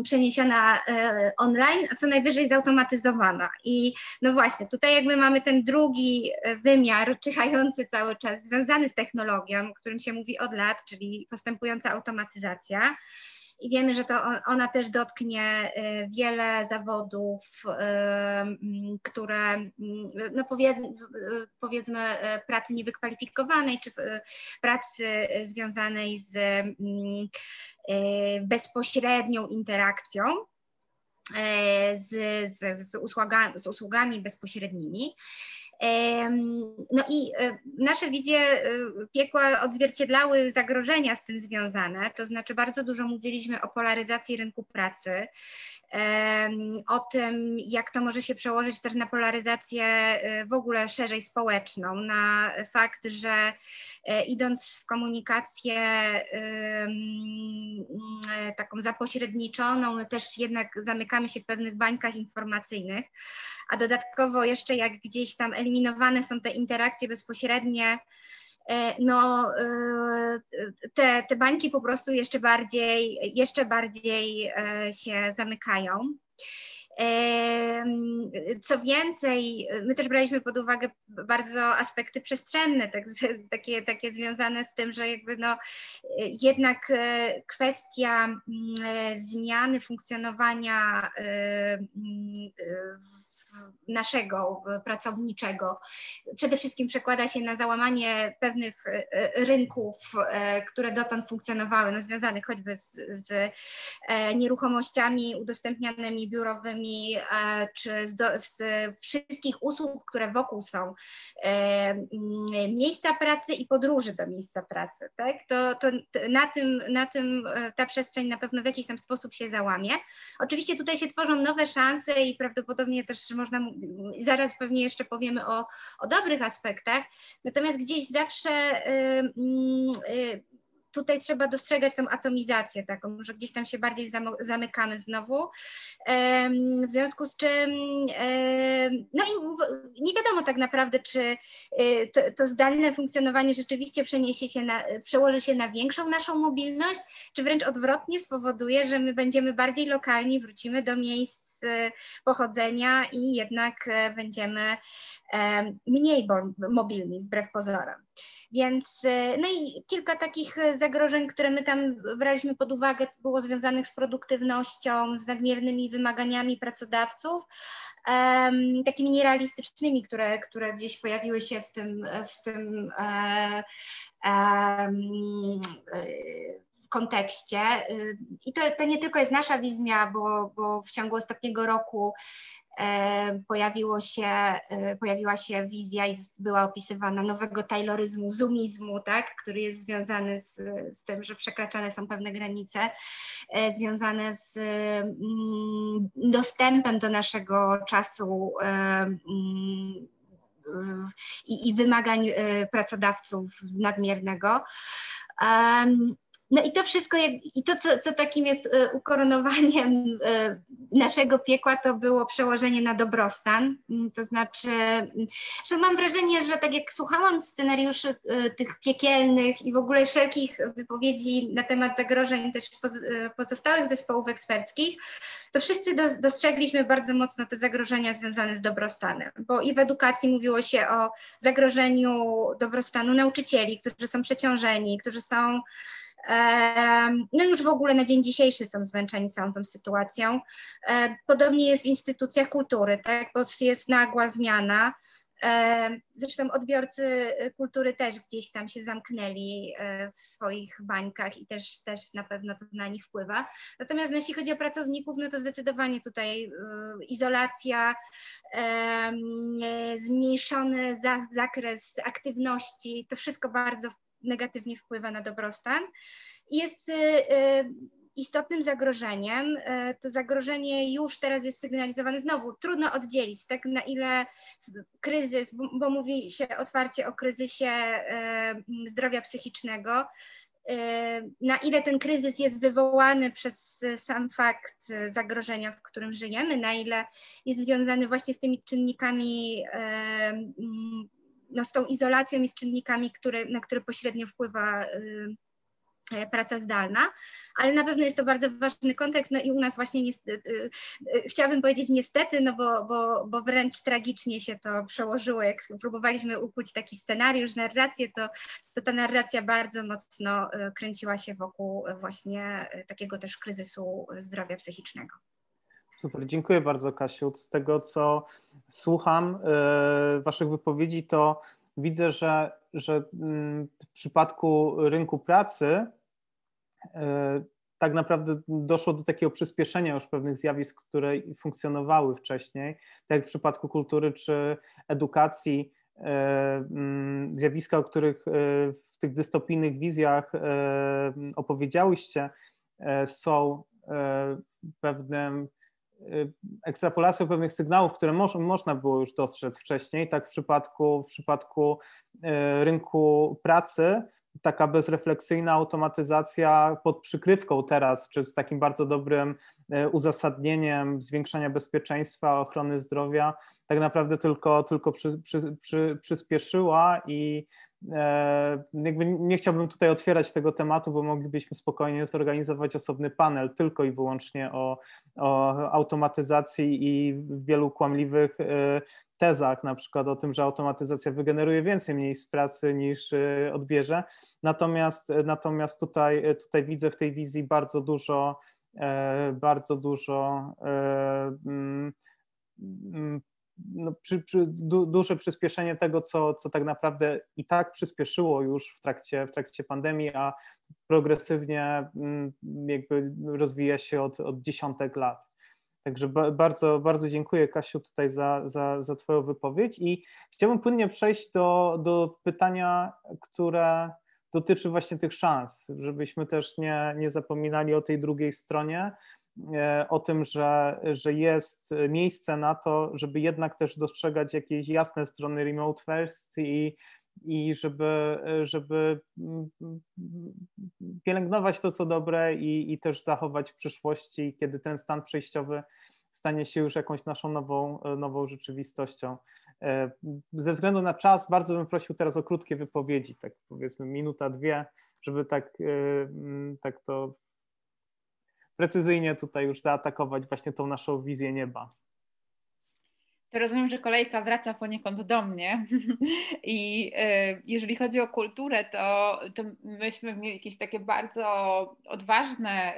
przeniesiona e, online, a co najwyżej zautomatyzowana. I no właśnie, tutaj jakby mamy ten drugi wymiar, czyhający cały czas, związany z technologią, o którym się mówi od lat, czyli postępująca automatyzacja i wiemy, że to ona też dotknie y, wiele zawodów, y, które, no powiedzmy, y, pracy niewykwalifikowanej, czy pracy związanej z bezpośrednią interakcją. Z, z, z, usługami, z usługami bezpośrednimi. No i e, nasze wizje e, piekła odzwierciedlały zagrożenia z tym związane, to znaczy bardzo dużo mówiliśmy o polaryzacji rynku pracy, o tym, jak to może się przełożyć też na polaryzację e, w ogóle szerzej społeczną, na fakt, że idąc w komunikację taką zapośredniczoną, my też jednak zamykamy się w pewnych bańkach informacyjnych, a dodatkowo jeszcze jak gdzieś tam eliminowane są te interakcje bezpośrednie, e, no e, te, te bańki po prostu jeszcze bardziej, jeszcze bardziej e, się zamykają. Co więcej, my też braliśmy pod uwagę bardzo aspekty przestrzenne, tak, takie, takie związane z tym, że jakby no, jednak kwestia mm, zmiany funkcjonowania w naszego pracowniczego. Przede wszystkim przekłada się na załamanie pewnych e, e, rynków, e, które dotąd funkcjonowały, no, związanych choćby z, z nieruchomościami udostępnianymi biurowymi, czy z, do, z wszystkich usług, które wokół są, miejsca pracy i podróży do miejsca pracy. Tak? To, to na, tym, na tym ta przestrzeń na pewno w jakiś tam sposób się załamie. Oczywiście tutaj się tworzą nowe szanse i prawdopodobnie też można, zaraz pewnie jeszcze powiemy o, o dobrych aspektach, natomiast gdzieś zawsze y, y, tutaj trzeba dostrzegać tą atomizację taką, że gdzieś tam się bardziej zamykamy znowu. W związku z czym, no i nie wiadomo tak naprawdę, czy y, to, to zdalne funkcjonowanie rzeczywiście przeniesie się na, przełoży się na większą naszą mobilność, czy wręcz odwrotnie spowoduje, że my będziemy bardziej lokalni, wrócimy do miejsc y, pochodzenia i jednak e, będziemy mniej mobilni wbrew pozorom. Więc e, no i kilka takich e, zagrożeń, które my tam braliśmy pod uwagę, było związanych z produktywnością, z nadmiernymi wymaganiami pracodawców, um, takimi nierealistycznymi, które, które gdzieś pojawiły się w tym, w tym e, kontekście. I to, to nie tylko jest nasza wizja, bo, bo w ciągu ostatniego roku E, pojawiło się, e, pojawiła się wizja i była opisywana nowego tayloryzmu, zoomizmu, tak, który jest związany z, z tym, że przekraczane są pewne granice, e, związane z mm, dostępem do naszego czasu mm, i, i wymagań pracodawców nadmiernego. No i to wszystko, i to, co, co takim jest e, ukoronowaniem e, naszego piekła, to było przełożenie na dobrostan. Mm, to znaczy, mm, że mam wrażenie, że tak jak słuchałam scenariuszy e, tych piekielnych i w ogóle wszelkich wypowiedzi na temat zagrożeń też pozostałych zespołów eksperckich, to wszyscy dostrzegliśmy bardzo mocno te zagrożenia związane z dobrostanem, bo i w edukacji mówiło się o zagrożeniu dobrostanu nauczycieli, którzy są przeciążeni, którzy są no już w ogóle na dzień dzisiejszy są zmęczeni całą tą sytuacją. E, podobnie jest w instytucjach kultury, tak, bo jest nagła zmiana. Zresztą odbiorcy kultury też gdzieś tam się zamknęli e, w swoich bańkach i też, też na pewno to na nich wpływa. Natomiast no, jeśli chodzi o pracowników, no to zdecydowanie tutaj e, izolacja, zmniejszony zakres aktywności, to wszystko bardzo negatywnie wpływa na dobrostan. Jest y, y, istotnym zagrożeniem. Y, to zagrożenie już teraz jest sygnalizowane znowu. Trudno oddzielić, tak na ile kryzys, bo, bo mówi się otwarcie o kryzysie zdrowia psychicznego, na ile ten kryzys jest wywołany przez sam fakt zagrożenia, w którym żyjemy, na ile jest związany właśnie z tymi czynnikami no, z tą izolacją i z czynnikami, które, na które pośrednio wpływa y, e, praca zdalna, ale na pewno jest to bardzo ważny kontekst, no i u nas właśnie niestety, y, y, chciałabym powiedzieć niestety, no bo, bo, bo wręcz tragicznie się to przełożyło, jak próbowaliśmy ukuć taki scenariusz, narrację, to, to ta narracja bardzo mocno kręciła się wokół właśnie takiego też kryzysu zdrowia psychicznego. Super, dziękuję bardzo Kasiu. Z tego co słucham e, Waszych wypowiedzi, to widzę, że, że mm, w przypadku rynku pracy e, tak naprawdę doszło do takiego przyspieszenia już pewnych zjawisk, które funkcjonowały wcześniej, tak jak w przypadku kultury czy edukacji, e, mm, zjawiska, o których w tych dystopijnych wizjach opowiedziałyście, są pewnym ekstrapolacją pewnych sygnałów, które mo można było już dostrzec wcześniej, tak w przypadku, w przypadku y, rynku pracy, taka bezrefleksyjna automatyzacja pod przykrywką teraz, czy z takim bardzo dobrym y, uzasadnieniem zwiększania bezpieczeństwa, ochrony zdrowia, tak naprawdę tylko, tylko przy, przy, przy, przyspieszyła i jakby nie chciałbym tutaj otwierać tego tematu, bo moglibyśmy spokojnie zorganizować osobny panel tylko i wyłącznie o, o automatyzacji i wielu kłamliwych e, tezach, na przykład o tym, że automatyzacja wygeneruje więcej miejsc pracy niż e, odbierze. Natomiast, natomiast tutaj, tutaj widzę w tej wizji bardzo dużo, bardzo dużo mm, mm, no, przy, przy, du, duże przyspieszenie tego, co, co tak naprawdę i tak przyspieszyło już w trakcie, w trakcie pandemii, a progresywnie mm, jakby rozwija się od, od dziesiątek lat. Także bardzo, bardzo dziękuję Kasiu tutaj za, za, za Twoją wypowiedź i chciałbym płynnie przejść do, do pytania, które dotyczy właśnie tych szans, żebyśmy też nie, nie zapominali o tej drugiej stronie, o tym, że, że jest miejsce na to, żeby jednak też dostrzegać jakieś jasne strony remote first i, i żeby, żeby pielęgnować to, co dobre i, i też zachować w przyszłości, kiedy ten stan przejściowy stanie się już jakąś naszą nową, nową rzeczywistością. Ze względu na czas bardzo bym prosił teraz o krótkie wypowiedzi, tak powiedzmy minuta, dwie, żeby tak, tak to precyzyjnie tutaj już zaatakować właśnie tą naszą wizję nieba. To rozumiem, że kolejka wraca poniekąd do mnie. <laughs> I y, jeżeli chodzi o kulturę, to, to myśmy mieli jakieś takie bardzo odważne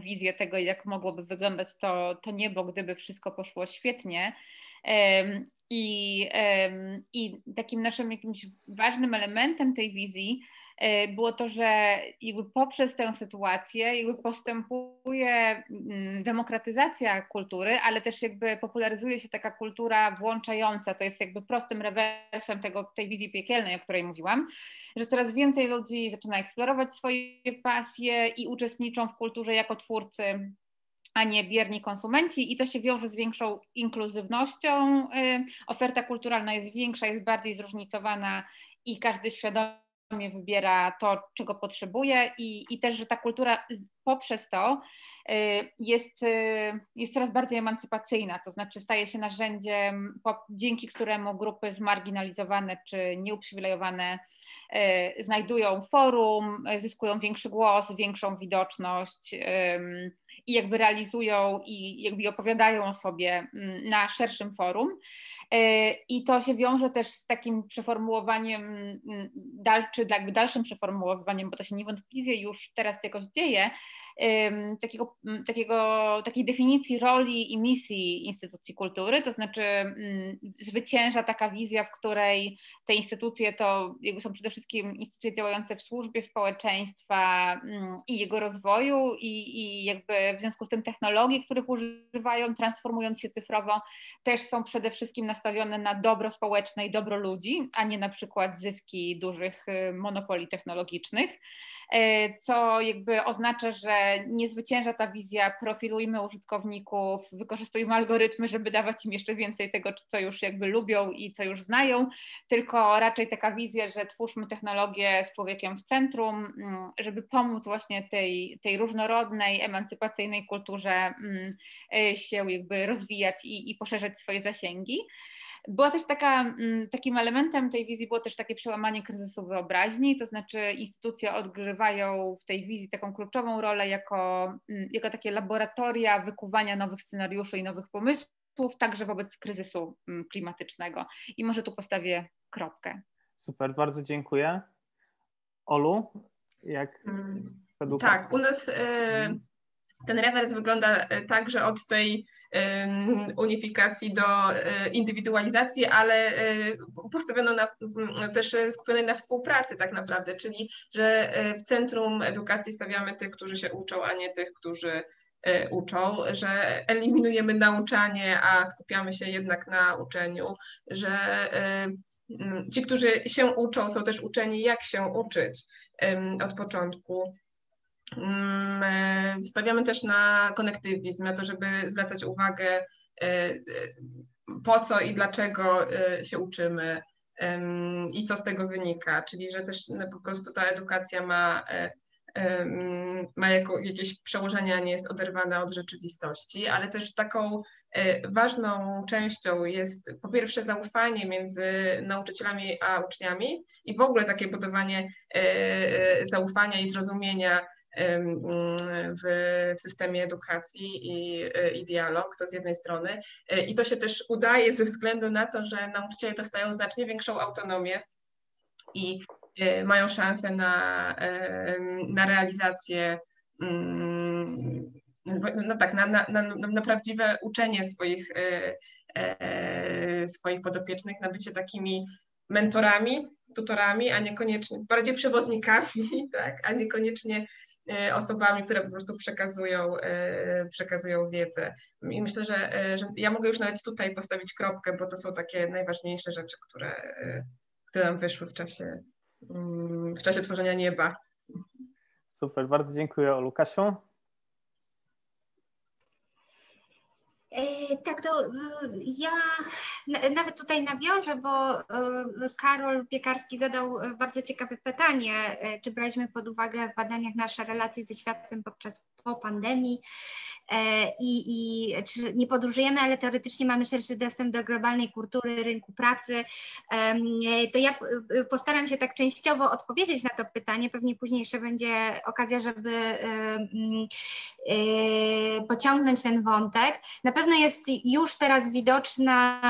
wizje tego, jak mogłoby wyglądać to, to niebo, gdyby wszystko poszło świetnie. I, I takim naszym jakimś ważnym elementem tej wizji E, było to, że jakby poprzez tę sytuację jakby postępuje mm, demokratyzacja kultury, ale też jakby popularyzuje się taka kultura włączająca, to jest jakby prostym rewersem tego, tej wizji piekielnej, o której mówiłam, że coraz więcej ludzi zaczyna eksplorować swoje pasje i uczestniczą w kulturze jako twórcy a nie bierni konsumenci i to się wiąże z większą inkluzywnością. Y, oferta kulturalna jest większa, jest bardziej zróżnicowana i każdy świadomie wybiera to, czego potrzebuje i, i też, że ta kultura poprzez to y, jest, y, jest coraz bardziej emancypacyjna, to znaczy staje się narzędziem, dzięki któremu grupy zmarginalizowane czy nieuprzywilejowane y, znajdują forum, zyskują większy głos, większą widoczność i jakby realizują i jakby opowiadają o sobie mm, na szerszym forum. E, I to się wiąże też z takim przeformułowaniem, mm, dal, czy jakby dalszym przeformułowaniem, bo to się niewątpliwie już teraz jakoś dzieje, takiego, takiego, takiej definicji roli i misji instytucji kultury, to znaczy zwycięża taka wizja, w której te instytucje to jakby są przede wszystkim instytucje działające w służbie społeczeństwa i jego rozwoju i, i jakby w związku z tym technologie, których używają, transformując się cyfrowo, też są przede wszystkim nastawione na dobro społeczne i dobro ludzi, a nie na przykład zyski dużych y, monopoli technologicznych. E, co jakby oznacza, że nie zwycięża ta wizja profilujmy użytkowników, wykorzystujmy algorytmy, żeby dawać im jeszcze więcej tego, co już jakby lubią i co już znają, tylko raczej taka wizja, że twórzmy technologię z człowiekiem w centrum, mm, żeby pomóc właśnie tej, tej różnorodnej, emancypacyjnej kulturze mm, e, się jakby rozwijać i, i poszerzać swoje zasięgi. Była też taka, mm, takim elementem tej wizji było też takie przełamanie kryzysu wyobraźni, to znaczy instytucje odgrywają w tej wizji taką kluczową rolę jako, mm, jako takie laboratoria wykuwania nowych scenariuszy i nowych pomysłów, także wobec kryzysu mm, klimatycznego. I może tu postawię kropkę. Super, bardzo dziękuję. Olu, jak Tak, u nas y, ten rewers wygląda e, tak, że od tej unifikacji do e, indywidualizacji, ale e, postawiono na, też skupionej na współpracy tak naprawdę, czyli że w centrum edukacji stawiamy tych, którzy się uczą, a nie tych, którzy uczą, że eliminujemy nauczanie, a skupiamy się jednak na uczeniu, że ci, którzy się uczą, są też uczeni, jak się uczyć od początku. Mm, e, stawiamy też na konektywizm, na to, żeby zwracać uwagę e, e, po co i dlaczego się uczymy i co z tego wynika, czyli że też no, po prostu ta edukacja ma, ma jakieś przełożenia, nie jest oderwana od rzeczywistości, ale też taką ważną częścią jest po pierwsze zaufanie między nauczycielami a uczniami i w ogóle takie budowanie zaufania i zrozumienia w, w systemie edukacji i, i dialog, to z jednej strony. E, I to się też udaje ze względu na to, że nauczyciele dostają znacznie większą autonomię i e, mają szansę na, na realizację mm, no tak, na, na, na, na prawdziwe uczenie swoich, e, swoich podopiecznych, na bycie takimi mentorami, tutorami, a niekoniecznie, bardziej przewodnikami, <laughs> tak, a niekoniecznie osobami, które po prostu przekazują, e, przekazują wiedzę. I myślę, że, e, że ja mogę już nawet tutaj postawić kropkę, bo to są takie najważniejsze rzeczy, które, które nam wyszły w czasie, mm, w czasie tworzenia nieba. Super, bardzo dziękuję Lukasiu. E, tak, to ja nawet tutaj nawiążę, bo Karol Piekarski zadał bardzo ciekawe pytanie, czy braliśmy pod uwagę w badaniach nasze relacje ze światem podczas po pandemii i, i czy nie podróżujemy, ale teoretycznie mamy szerszy dostęp do globalnej kultury, rynku pracy, to ja postaram się tak częściowo odpowiedzieć na to pytanie, pewnie później jeszcze będzie okazja, żeby pociągnąć ten wątek. Na pewno jest już teraz widoczna,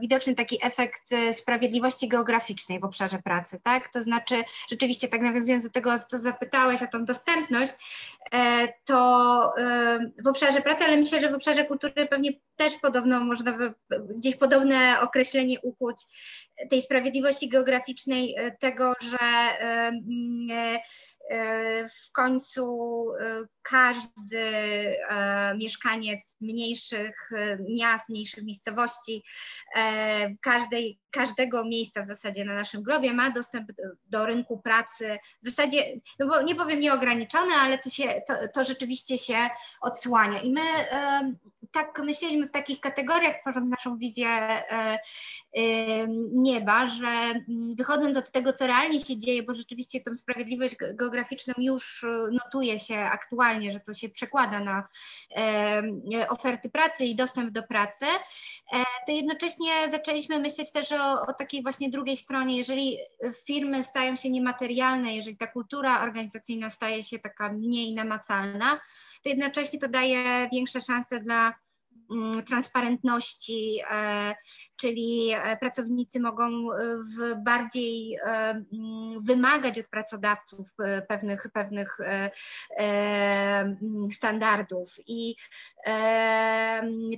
widoczny taki efekt sprawiedliwości geograficznej w obszarze pracy, tak? To znaczy, rzeczywiście tak nawiązując do tego, co zapytałeś o tą dostępność, e, to e, w obszarze pracy, ale myślę, że w obszarze kultury pewnie też podobno można by gdzieś podobne określenie ukuć tej sprawiedliwości geograficznej, e, tego, że E, w końcu e, każdy e, mieszkaniec mniejszych miast, mniejszych miejscowości, każdej, każdego miejsca w zasadzie na naszym globie ma dostęp do rynku pracy w zasadzie, no bo nie powiem nieograniczony, ale to, się, to, to rzeczywiście się odsłania. I my tak myśleliśmy w takich kategoriach, tworząc naszą wizję nieba, że mm, wychodząc od tego, co realnie się dzieje, bo rzeczywiście tą sprawiedliwość geograficzną już e, notuje się aktualnie, że to się przekłada na oferty pracy i dostęp do pracy, e, to jednocześnie zaczęliśmy myśleć też o, o takiej właśnie drugiej stronie, jeżeli firmy stają się niematerialne, jeżeli ta kultura organizacyjna staje się taka mniej namacalna, to jednocześnie to daje większe szanse dla transparentności, e, czyli e, pracownicy mogą e, w bardziej mm, wymagać od pracodawców pewnych, pewnych mm, standardów. I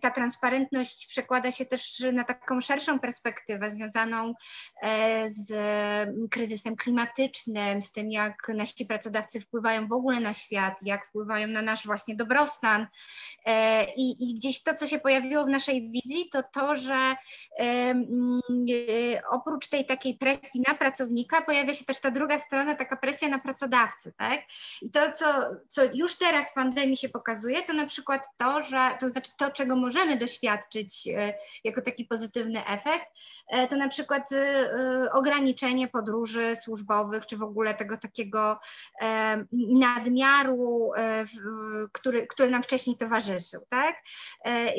ta transparentność przekłada się też na taką szerszą perspektywę związaną z kryzysem klimatycznym, z tym jak nasi pracodawcy wpływają w ogóle na świat, jak wpływają na nasz właśnie dobrostan i, i gdzieś to, co się pojawiło w naszej wizji, to to, że mm, oprócz tej takiej presji na pracownika pojawia się też ta druga strona, taka presja na pracodawcy, tak? I to, co, co już teraz w pandemii się pokazuje, to na przykład to, że, to znaczy to, czego możemy doświadczyć e, jako taki pozytywny efekt, e, to na przykład e, ograniczenie podróży służbowych, czy w ogóle tego takiego nadmiaru, który, który nam wcześniej towarzyszył, tak?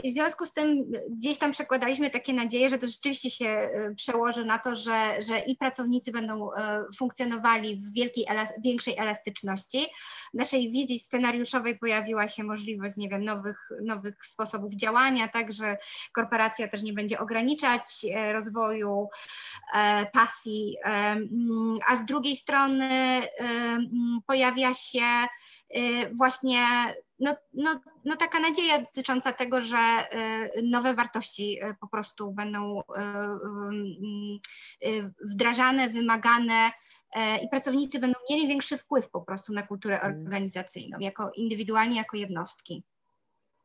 W związku z tym gdzieś tam przekładaliśmy takie nadzieje, że to rzeczywiście się e, przełoży na to, że, że i pracownicy będą e, funkcjonowali w wielkiej, większej elastyczności. W naszej wizji scenariuszowej pojawiła się możliwość, nie wiem, nowych, nowych sposobów działania, tak, że korporacja też nie będzie ograniczać e, rozwoju pasji, a z drugiej strony pojawia się właśnie no, no, no taka nadzieja dotycząca tego, że y, nowe wartości y, po prostu będą y, wdrażane, wymagane i pracownicy będą mieli większy wpływ po prostu na kulturę mm. organizacyjną, jako indywidualnie, jako jednostki.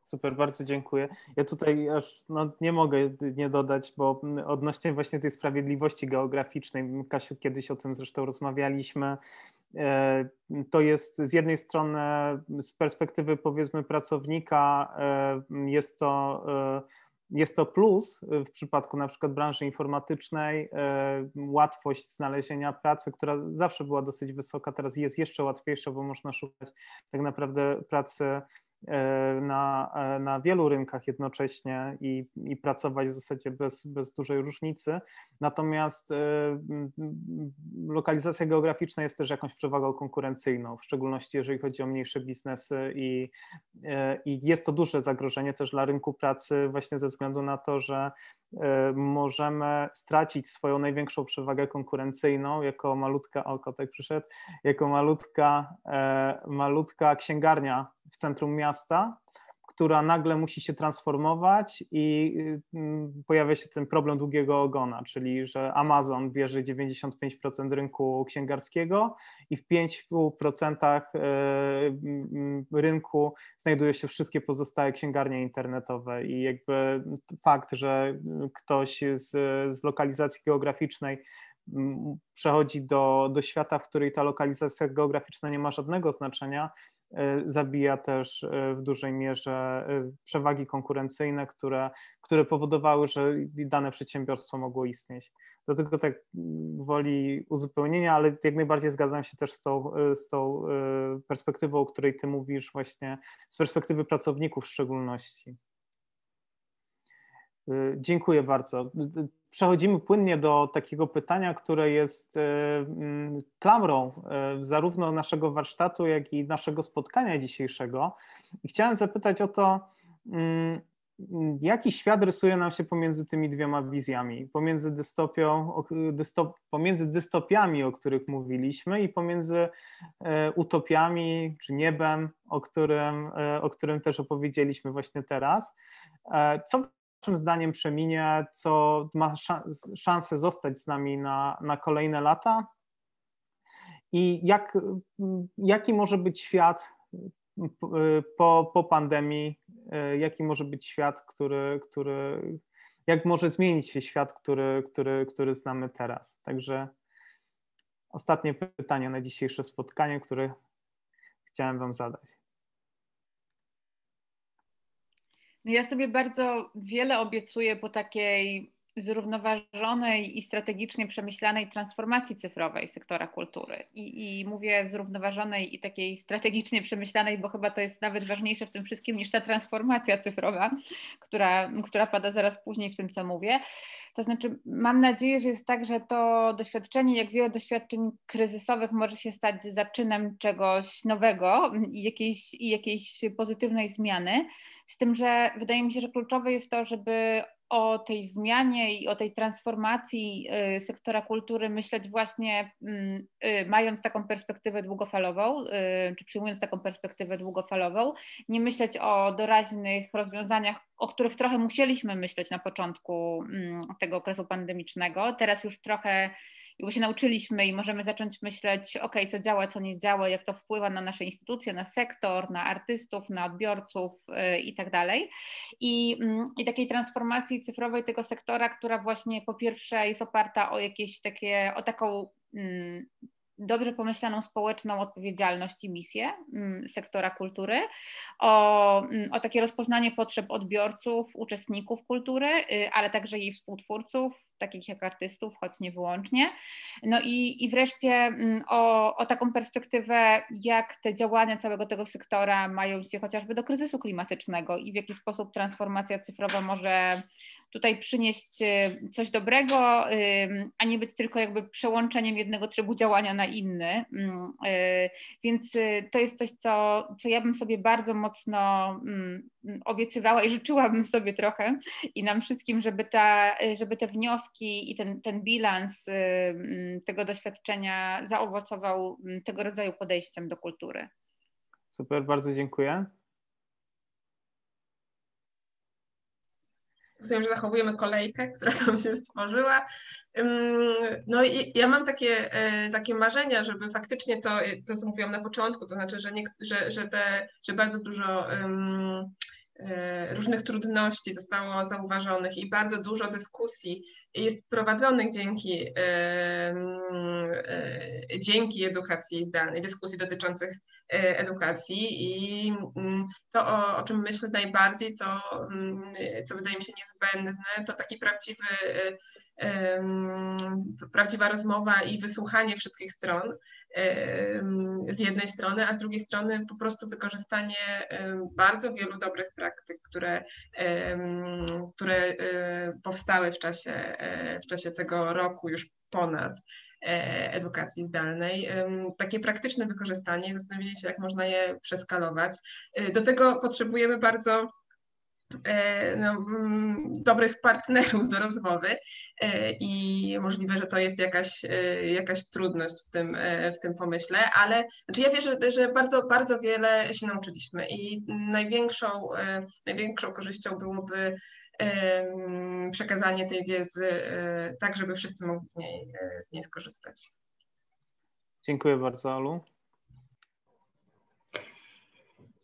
Super, bardzo dziękuję. Ja tutaj aż no, nie mogę nie dodać, bo odnośnie właśnie tej sprawiedliwości geograficznej, Kasiu, kiedyś o tym zresztą rozmawialiśmy, to jest z jednej strony z perspektywy powiedzmy pracownika e, jest to, e, jest to plus w przypadku na przykład branży informatycznej, łatwość znalezienia pracy, która zawsze była dosyć wysoka, teraz jest jeszcze łatwiejsza, bo można szukać tak naprawdę pracy E, na, e, na wielu rynkach jednocześnie i, i pracować w zasadzie bez, bez dużej różnicy. Natomiast e, lokalizacja geograficzna jest też jakąś przewagą konkurencyjną, w szczególności jeżeli chodzi o mniejsze biznesy i, i jest to duże zagrożenie też dla rynku pracy właśnie ze względu na to, że możemy stracić swoją największą przewagę konkurencyjną jako malutka, o kotek przyszedł, jako malutka, malutka księgarnia w centrum miasta, która nagle musi się transformować i mm, pojawia się ten problem długiego ogona, czyli że Amazon bierze 95% rynku księgarskiego i w 5% e, mm, rynku znajdują się wszystkie pozostałe księgarnie internetowe. I jakby fakt, że ktoś z, z lokalizacji geograficznej mm, przechodzi do, do świata, w której ta lokalizacja geograficzna nie ma żadnego znaczenia, zabija też w dużej mierze przewagi konkurencyjne, które, które powodowały, że dane przedsiębiorstwo mogło istnieć. Do tego tak woli uzupełnienia, ale jak najbardziej zgadzam się też z tą, z tą perspektywą, o której ty mówisz, właśnie z perspektywy pracowników w szczególności. Dziękuję bardzo. Przechodzimy płynnie do takiego pytania, które jest e, mm, klamrą e, zarówno naszego warsztatu, jak i naszego spotkania dzisiejszego. I chciałem zapytać o to, mm, jaki świat rysuje nam się pomiędzy tymi dwiema wizjami, pomiędzy dystopią, dystop, pomiędzy dystopiami, o których mówiliśmy i pomiędzy e, utopiami czy niebem, o którym, o którym też opowiedzieliśmy właśnie teraz. Co Waszym zdaniem przeminie, co ma szansę zostać z nami na, na kolejne lata? I jak, jaki może być świat po, po pandemii? Jaki może być świat, który, który, jak może zmienić się świat, który, który, który znamy teraz? Także ostatnie pytanie na dzisiejsze spotkanie, które chciałem Wam zadać. No ja sobie bardzo wiele obiecuję po takiej zrównoważonej i strategicznie przemyślanej transformacji cyfrowej sektora kultury. I, I, mówię zrównoważonej i takiej strategicznie przemyślanej, bo chyba to jest nawet ważniejsze w tym wszystkim niż ta transformacja cyfrowa, która, która pada zaraz później w tym, co mówię. To znaczy, mam nadzieję, że jest tak, że to doświadczenie, jak wiele doświadczeń kryzysowych, może się stać zaczynem czegoś nowego i jakiejś, i jakiejś pozytywnej zmiany. Z tym, że wydaje mi się, że kluczowe jest to, żeby o tej zmianie i o tej transformacji y, sektora kultury myśleć właśnie mm, y, mając taką perspektywę długofalową, y, czy przyjmując taką perspektywę długofalową, nie myśleć o doraźnych rozwiązaniach, o których trochę musieliśmy myśleć na początku mm, tego okresu pandemicznego. Teraz już trochę jakby się nauczyliśmy i możemy zacząć myśleć, ok, co działa, co nie działa, jak to wpływa na nasze instytucje, na sektor, na artystów, na odbiorców yy, i tak dalej. I, mm, I takiej transformacji cyfrowej tego sektora, która właśnie po pierwsze jest oparta o jakieś takie, o taką mm, dobrze pomyślaną społeczną odpowiedzialność i misję mm, sektora kultury, o, mm, o takie rozpoznanie potrzeb odbiorców, uczestników kultury, y, ale także jej współtwórców, takich jak artystów, choć nie wyłącznie. No i, i wreszcie mm, o, o taką perspektywę, jak te działania całego tego sektora mają się chociażby do kryzysu klimatycznego i w jaki sposób transformacja cyfrowa może tutaj przynieść y, coś dobrego, a nie być tylko jakby przełączeniem jednego trybu działania na inny. Mm, y, więc y, to jest coś, co, co ja bym sobie bardzo mocno mm, obiecywała i życzyłabym sobie trochę i nam wszystkim, żeby, ta, żeby te wnioski i ten, ten bilans mm, tego doświadczenia zaowocował tego rodzaju podejściem do kultury. Super, bardzo dziękuję. Rozumiem, że zachowujemy kolejkę, <laughs> która tam się stworzyła. No i ja mam takie, e, takie marzenia, żeby faktycznie to, to co mówiłam na początku, to znaczy, że, nie, że, że, te, że bardzo dużo różnych trudności zostało zauważonych i bardzo dużo dyskusji jest prowadzonych dzięki, dzięki edukacji zdalnej, dyskusji dotyczących E, edukacji i mm, to, o, o czym myślę najbardziej, to mm, co wydaje mi się niezbędne, to taki prawdziwy, e, prawdziwa rozmowa i wysłuchanie wszystkich stron z jednej strony, a z drugiej strony po prostu wykorzystanie bardzo wielu dobrych praktyk, które, które e, powstały w czasie, w czasie tego roku już ponad E, edukacji zdalnej. Takie praktyczne wykorzystanie zastanowienie się, jak można je przeskalować. E, do tego potrzebujemy bardzo e, no, mm, dobrych partnerów do rozmowy i możliwe, że to jest jakaś, jakaś trudność w tym, w tym pomyśle, ale znaczy ja wierzę, że bardzo, bardzo wiele się nauczyliśmy i największą, największą korzyścią byłoby przekazanie tej wiedzy e, tak, żeby wszyscy mogli z niej, e, z niej skorzystać. Dziękuję bardzo, Alu.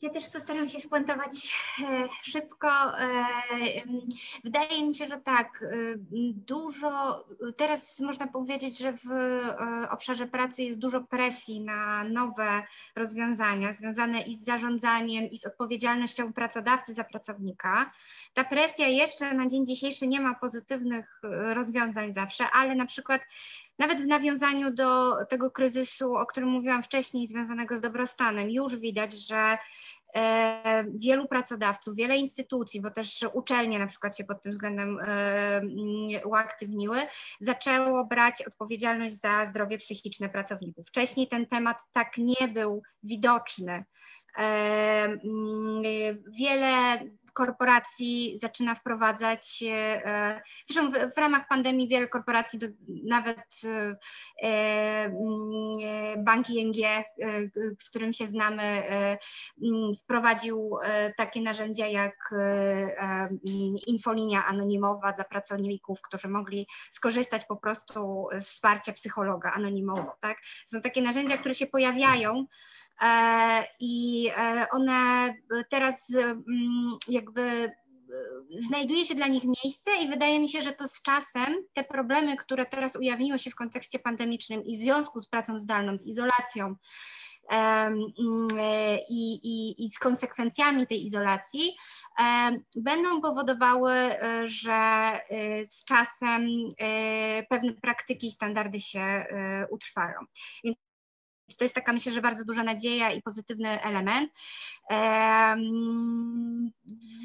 Ja też postaram się spuentować e, szybko. E, wydaje mi się, że tak, e, dużo, teraz można powiedzieć, że w obszarze pracy jest dużo presji na nowe rozwiązania związane i z zarządzaniem, i z odpowiedzialnością pracodawcy za pracownika. Ta presja jeszcze na dzień dzisiejszy nie ma pozytywnych rozwiązań zawsze, ale na przykład nawet w nawiązaniu do tego kryzysu, o którym mówiłam wcześniej, związanego z dobrostanem, już widać, że wielu pracodawców, wiele instytucji, bo też uczelnie na przykład się pod tym względem e, uaktywniły, zaczęło brać odpowiedzialność za zdrowie psychiczne pracowników. Wcześniej ten temat tak nie był widoczny. E, wiele korporacji zaczyna wprowadzać, e, zresztą w, w ramach pandemii wiele korporacji, do, nawet e, e, bank ING, z którym się znamy, wprowadził takie narzędzia jak infolinia anonimowa dla pracowników, którzy mogli skorzystać po prostu z wsparcia psychologa anonimowo. Tak? Są takie narzędzia, które się pojawiają E, i e, one teraz mm, jakby e, znajduje się dla nich miejsce i wydaje mi się, że to z czasem te problemy, które teraz ujawniły się w kontekście pandemicznym i w związku z pracą zdalną, z izolacją mm, i, i, i z konsekwencjami tej izolacji, będą powodowały, że z czasem pewne praktyki i standardy się utrwają. Więc to jest taka, myślę, że bardzo duża nadzieja i pozytywny element.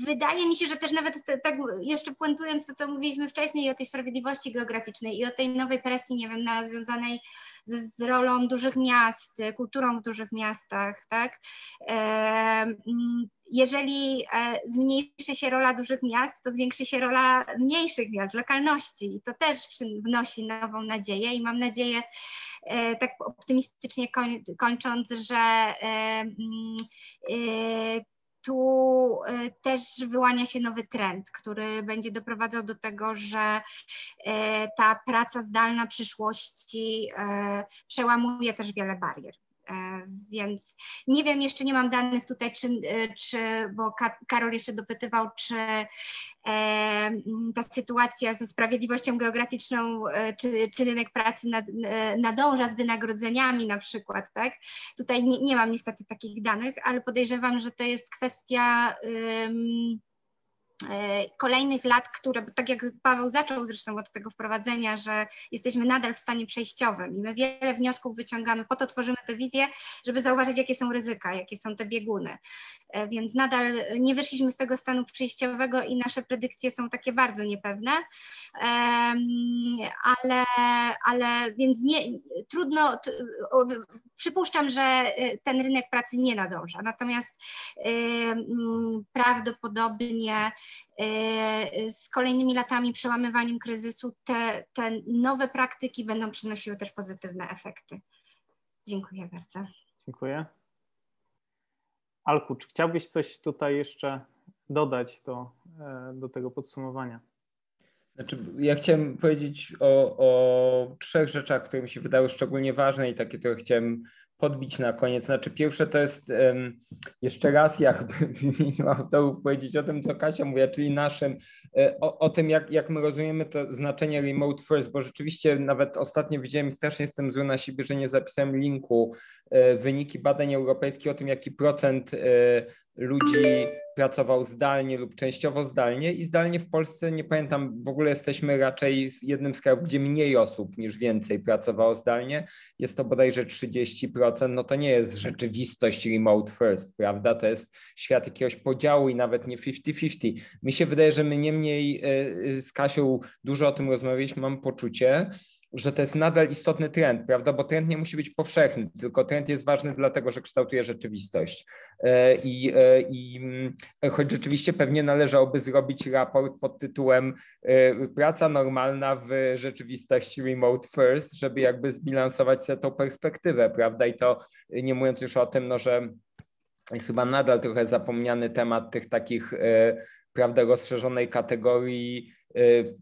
Wydaje mi się, że też nawet tak jeszcze puentując to, co mówiliśmy wcześniej o tej sprawiedliwości geograficznej i o tej nowej presji, nie wiem, na, związanej z, z rolą dużych miast, kulturą w dużych miastach, tak? jeżeli e, zmniejszy się rola dużych miast, to zwiększy się rola mniejszych miast, lokalności. I to też wnosi nową nadzieję i mam nadzieję, e, tak optymistycznie kończąc, że e, mm, tu też wyłania się nowy trend, który będzie doprowadzał do tego, że ta praca zdalna przyszłości przełamuje też wiele barier. E, więc nie wiem, jeszcze nie mam danych tutaj, czy, e, czy bo Karol jeszcze dopytywał, czy e, ta sytuacja ze sprawiedliwością geograficzną, czy, czy rynek pracy nad, nadąża z wynagrodzeniami na przykład, tak? Tutaj nie, nie mam niestety takich danych, ale podejrzewam, że to jest kwestia. Kolejnych lat, które, tak jak Paweł zaczął zresztą od tego wprowadzenia, że jesteśmy nadal w stanie przejściowym i my wiele wniosków wyciągamy, po to tworzymy tę wizję, żeby zauważyć, jakie są ryzyka, jakie są te bieguny. E, więc nadal nie wyszliśmy z tego stanu przejściowego i nasze predykcje są takie bardzo niepewne, ale, ale więc nie, trudno, przypuszczam, że e, ten rynek pracy nie nadąża, natomiast prawdopodobnie E, z kolejnymi latami, przełamywaniem kryzysu, te, te nowe praktyki będą przynosiły też pozytywne efekty. Dziękuję bardzo. Dziękuję. Alku, czy chciałbyś coś tutaj jeszcze dodać do, e, do tego podsumowania? Znaczy, ja chciałem powiedzieć o, o trzech rzeczach, które mi się wydały szczególnie ważne i takie, które chciałem podbić na koniec. Znaczy, pierwsze to jest jeszcze raz, jakby <laughs> w imieniu autorów powiedzieć o tym, co Kasia mówiła, czyli naszym, o, o, tym, jak, jak my rozumiemy to znaczenie remote first, bo rzeczywiście nawet ostatnio widziałem strasznie jestem zły na siebie, że nie zapisałem linku e, wyniki badań europejskich o tym, jaki procent e, ludzi pracował zdalnie lub częściowo zdalnie i zdalnie w Polsce, nie pamiętam, w ogóle jesteśmy raczej jednym z krajów, gdzie mniej osób niż więcej pracowało zdalnie. Jest to bodajże 30%, no to nie jest rzeczywistość remote first, prawda? To jest świat jakiegoś podziału i nawet nie 50-50. Mi się wydaje, że my niemniej e, z Kasią dużo o tym rozmawialiśmy, mam poczucie, że to jest nadal istotny trend, prawda? Bo trend nie musi być powszechny, tylko trend jest ważny dlatego, że kształtuje rzeczywistość. E, I, e, i mm, choć rzeczywiście pewnie należałoby zrobić raport pod tytułem e, Praca normalna w rzeczywistości remote first, żeby jakby zbilansować sobie tą perspektywę, prawda? I to nie mówiąc już o tym, no, że jest chyba nadal trochę zapomniany temat tych takich, prawda, rozszerzonej kategorii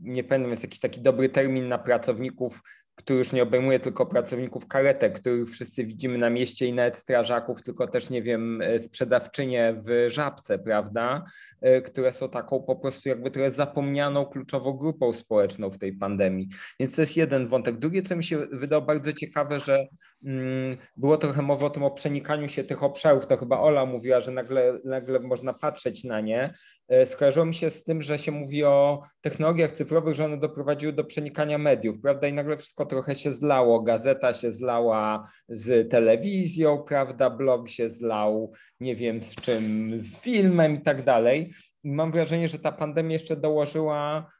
nie pamiętam, jest jakiś taki dobry termin na pracowników, który już nie obejmuje tylko pracowników karetek, których wszyscy widzimy na mieście i nawet strażaków, tylko też, nie wiem, e, sprzedawczynie w Żabce, prawda, e, które są taką po prostu jakby trochę zapomnianą kluczową grupą społeczną w tej pandemii. Więc to jest jeden wątek. Drugie, co mi się wydało bardzo ciekawe, że mm, było trochę mowy o tym, o przenikaniu się tych obszarów, to chyba Ola mówiła, że nagle, nagle można patrzeć na nie. E, skojarzyło mi się z tym, że się mówi o technologiach cyfrowych, że one doprowadziły do przenikania mediów, prawda, i nagle wszystko trochę się zlało. Gazeta się zlała z telewizją, prawda, blog się zlał, nie wiem z czym, z filmem i tak dalej. Mam wrażenie, że ta pandemia jeszcze dołożyła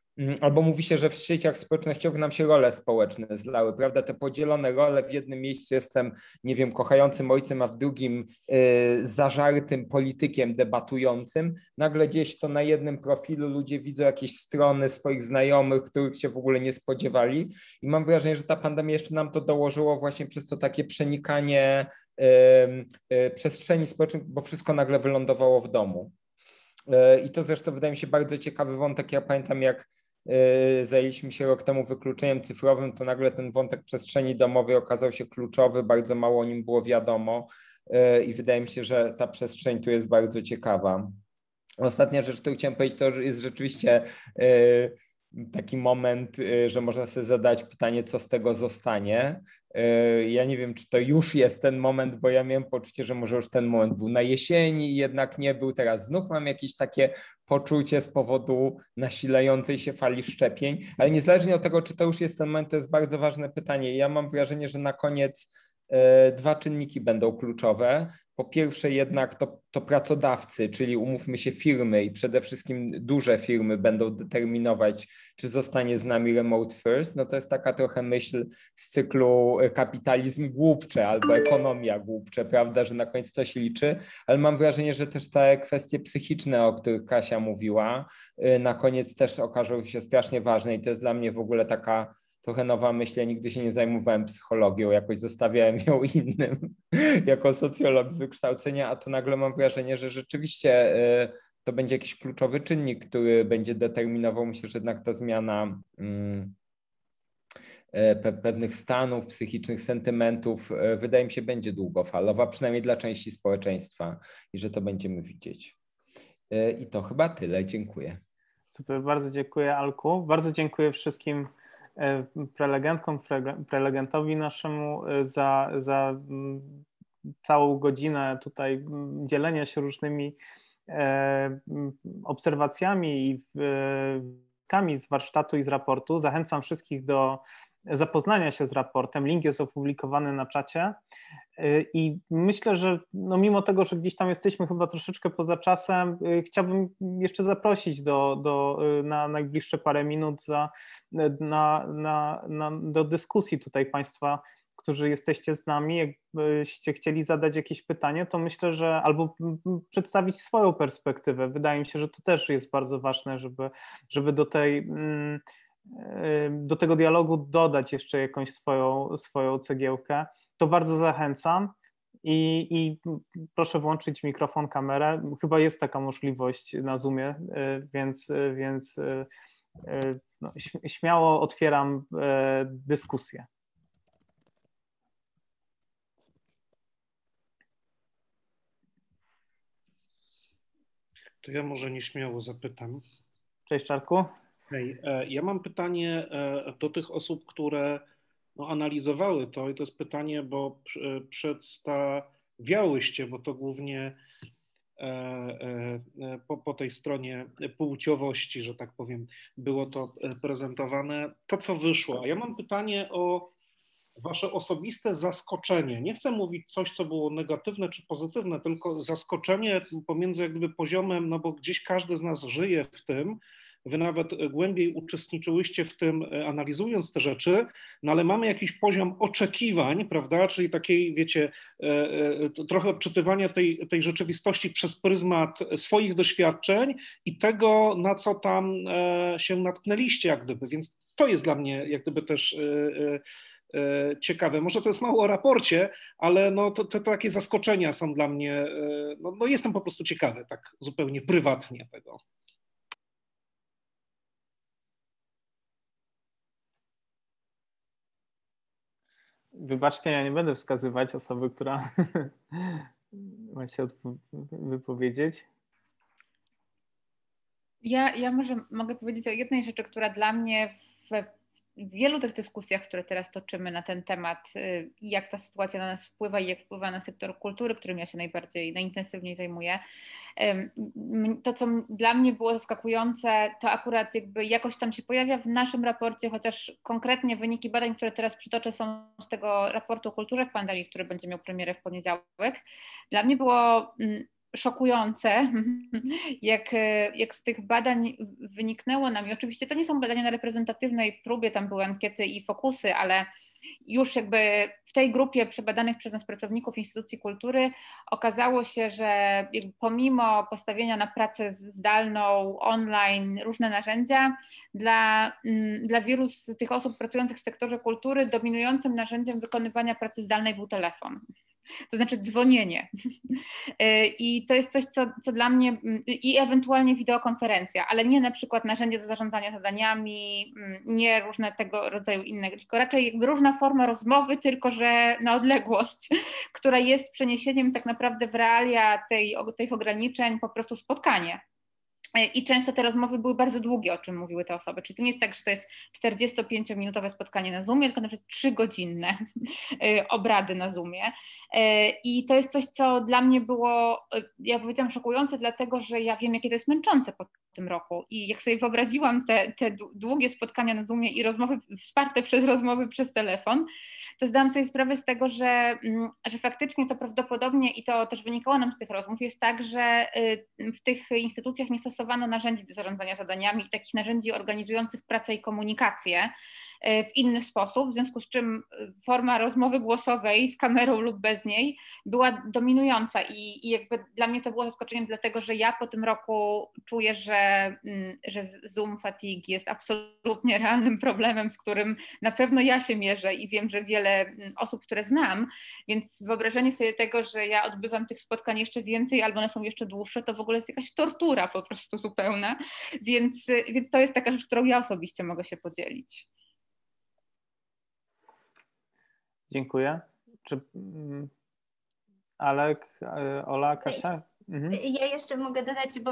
albo mówi się, że w sieciach społecznościowych nam się role społeczne zlały, prawda? Te podzielone role, w jednym miejscu jestem, nie wiem, kochającym ojcem, a w drugim y, zażartym politykiem debatującym. Nagle gdzieś to na jednym profilu ludzie widzą jakieś strony swoich znajomych, których się w ogóle nie spodziewali. I mam wrażenie, że ta pandemia jeszcze nam to dołożyło właśnie przez to takie przenikanie y, y, przestrzeni społecznych, bo wszystko nagle wylądowało w domu. Y, I to zresztą wydaje mi się bardzo ciekawy wątek. Ja pamiętam, jak zajęliśmy się rok temu wykluczeniem cyfrowym, to nagle ten wątek przestrzeni domowej okazał się kluczowy, bardzo mało o nim było wiadomo yy, i wydaje mi się, że ta przestrzeń tu jest bardzo ciekawa. Ostatnia rzecz, którą chciałem powiedzieć, to jest rzeczywiście yy, taki moment, że można sobie zadać pytanie, co z tego zostanie. Ja nie wiem, czy to już jest ten moment, bo ja miałem poczucie, że może już ten moment był na jesieni jednak nie był. Teraz znów mam jakieś takie poczucie z powodu nasilającej się fali szczepień, ale niezależnie od tego, czy to już jest ten moment, to jest bardzo ważne pytanie. Ja mam wrażenie, że na koniec e, dwa czynniki będą kluczowe. Po pierwsze jednak to, to, pracodawcy, czyli umówmy się firmy i przede wszystkim duże firmy będą determinować, czy zostanie z nami remote first. No to jest taka trochę myśl z cyklu e, kapitalizm głupcze albo ekonomia głupcze, prawda, że na końcu to się liczy, ale mam wrażenie, że też te kwestie psychiczne, o których Kasia mówiła, e, na koniec też okażą się strasznie ważne i to jest dla mnie w ogóle taka trochę nowa myśl. Nigdy się nie zajmowałem psychologią, jakoś zostawiałem ją <laughs> innym jako socjolog z wykształcenia, a tu nagle mam wrażenie, że rzeczywiście y, to będzie jakiś kluczowy czynnik, który będzie determinował, myślę, że jednak ta zmiana mm, y, pewnych stanów psychicznych, sentymentów, y, wydaje mi się, będzie długofalowa, przynajmniej dla części społeczeństwa i że to będziemy widzieć. I to chyba tyle. Dziękuję. Super, bardzo dziękuję Alku. Bardzo dziękuję wszystkim E, prelegentkom, prelegentowi naszemu e, za, za mm, całą godzinę tutaj mm, dzielenia się różnymi e, mm, obserwacjami i z warsztatu i z raportu. Zachęcam wszystkich do zapoznania się z raportem. Link jest opublikowany na czacie. Y, I myślę, że no mimo tego, że gdzieś tam jesteśmy chyba troszeczkę poza czasem, y, chciałbym jeszcze zaprosić do, do, y, na najbliższe parę minut za, na, na, na, do dyskusji tutaj Państwa, którzy jesteście z nami. Jakbyście chcieli zadać jakieś pytanie, to myślę, że albo przedstawić swoją perspektywę. Wydaje mi się, że to też jest bardzo ważne, żeby, żeby do tej. Mm, do tego dialogu dodać jeszcze jakąś swoją, swoją cegiełkę, to bardzo zachęcam. I, I, proszę włączyć mikrofon, kamerę. Chyba jest taka możliwość na Zoomie, więc, więc no, śmiało otwieram dyskusję. To ja może nieśmiało zapytam. Cześć Czarku. Hej, e, ja mam pytanie e, do tych osób, które no, analizowały to i to jest pytanie, bo e, przedstawiałyście, bo to głównie po, po tej stronie płciowości, że tak powiem, było to prezentowane, to co wyszło. Ja mam pytanie o wasze osobiste zaskoczenie. Nie chcę mówić coś, co było negatywne czy pozytywne, tylko zaskoczenie pomiędzy jak gdyby poziomem, no bo gdzieś każdy z nas żyje w tym, Wy nawet głębiej uczestniczyłyście w tym, e, analizując te rzeczy, no ale mamy jakiś poziom oczekiwań, prawda, czyli takiej, wiecie, e, e, trochę odczytywania tej, tej rzeczywistości przez pryzmat swoich doświadczeń i tego, na co tam się natknęliście, jak gdyby. Więc to jest dla mnie, jak gdyby też ciekawe. Może to jest mało o raporcie, ale no to, to, to takie zaskoczenia są dla mnie, no, no jestem po prostu ciekawy, tak zupełnie prywatnie tego. Wybaczcie, ja nie będę wskazywać osoby, która <laughs> ma się wypowiedzieć. Ja, ja może mogę powiedzieć o jednej rzeczy, która dla mnie w w wielu tych dyskusjach, które teraz toczymy na ten temat y, jak ta sytuacja na nas wpływa i jak wpływa na sektor kultury, którym ja się najbardziej, najintensywniej zajmuję, to co dla mnie było zaskakujące, to akurat jakby jakoś tam się pojawia w naszym raporcie, chociaż konkretnie wyniki badań, które teraz przytoczę są z tego raportu o kulturze w pandemii, który będzie miał premierę w poniedziałek. Dla mnie było szokujące, <laughs> jak, jak z tych badań wyniknęło nam, i oczywiście to nie są badania na reprezentatywnej próbie, tam były ankiety i fokusy, ale już jakby w tej grupie przebadanych przez nas pracowników instytucji kultury okazało się, że pomimo postawienia na pracę zdalną, online, różne narzędzia, dla, mm, dla wielu z tych osób pracujących w sektorze kultury dominującym narzędziem wykonywania pracy zdalnej był telefon to znaczy dzwonienie. E, <laughs> I to jest coś, co, co dla mnie, mm, i ewentualnie wideokonferencja, ale nie na przykład narzędzie do zarządzania zadaniami, mm, nie różne tego rodzaju inne, tylko raczej jakby różna forma rozmowy, tylko że na odległość, <laughs> która jest przeniesieniem tak naprawdę w realia tej, tych ograniczeń po prostu spotkanie. E, I często te rozmowy były bardzo długie, o czym mówiły te osoby. Czyli to nie jest tak, że to jest 45-minutowe spotkanie na Zoomie, tylko na przykład 3-godzinne <laughs> e, obrady na Zoomie. E, I to jest coś, co dla mnie było, ja powiedziałam, szokujące, dlatego że ja wiem, jakie to jest męczące po tym roku. I jak sobie wyobraziłam te, te długie spotkania na Zoomie i rozmowy wsparte przez rozmowy przez telefon, to zdałam sobie sprawę z tego, że, mm, że faktycznie to prawdopodobnie i to też wynikało nam z tych rozmów, jest tak, że y, w tych instytucjach nie stosowano narzędzi do zarządzania zadaniami i takich narzędzi organizujących pracę i komunikację. E, w inny sposób, w związku z czym e, forma rozmowy głosowej z kamerą lub bez niej była dominująca i, i jakby dla mnie to było zaskoczeniem, dlatego że ja po tym roku czuję, że, mm, że Zoom fatigue jest absolutnie <laughs> realnym problemem, z którym na pewno ja się mierzę i wiem, że wiele mm, osób, które znam, więc wyobrażenie sobie tego, że ja odbywam tych spotkań jeszcze więcej albo one są jeszcze dłuższe, to w ogóle jest jakaś tortura po prostu zupełna, więc, więc to jest taka rzecz, którą ja osobiście mogę się podzielić. Dziękuję. Czy mm, Alek, e, Ola, Kasia? Mhm. Ja jeszcze mogę dodać, bo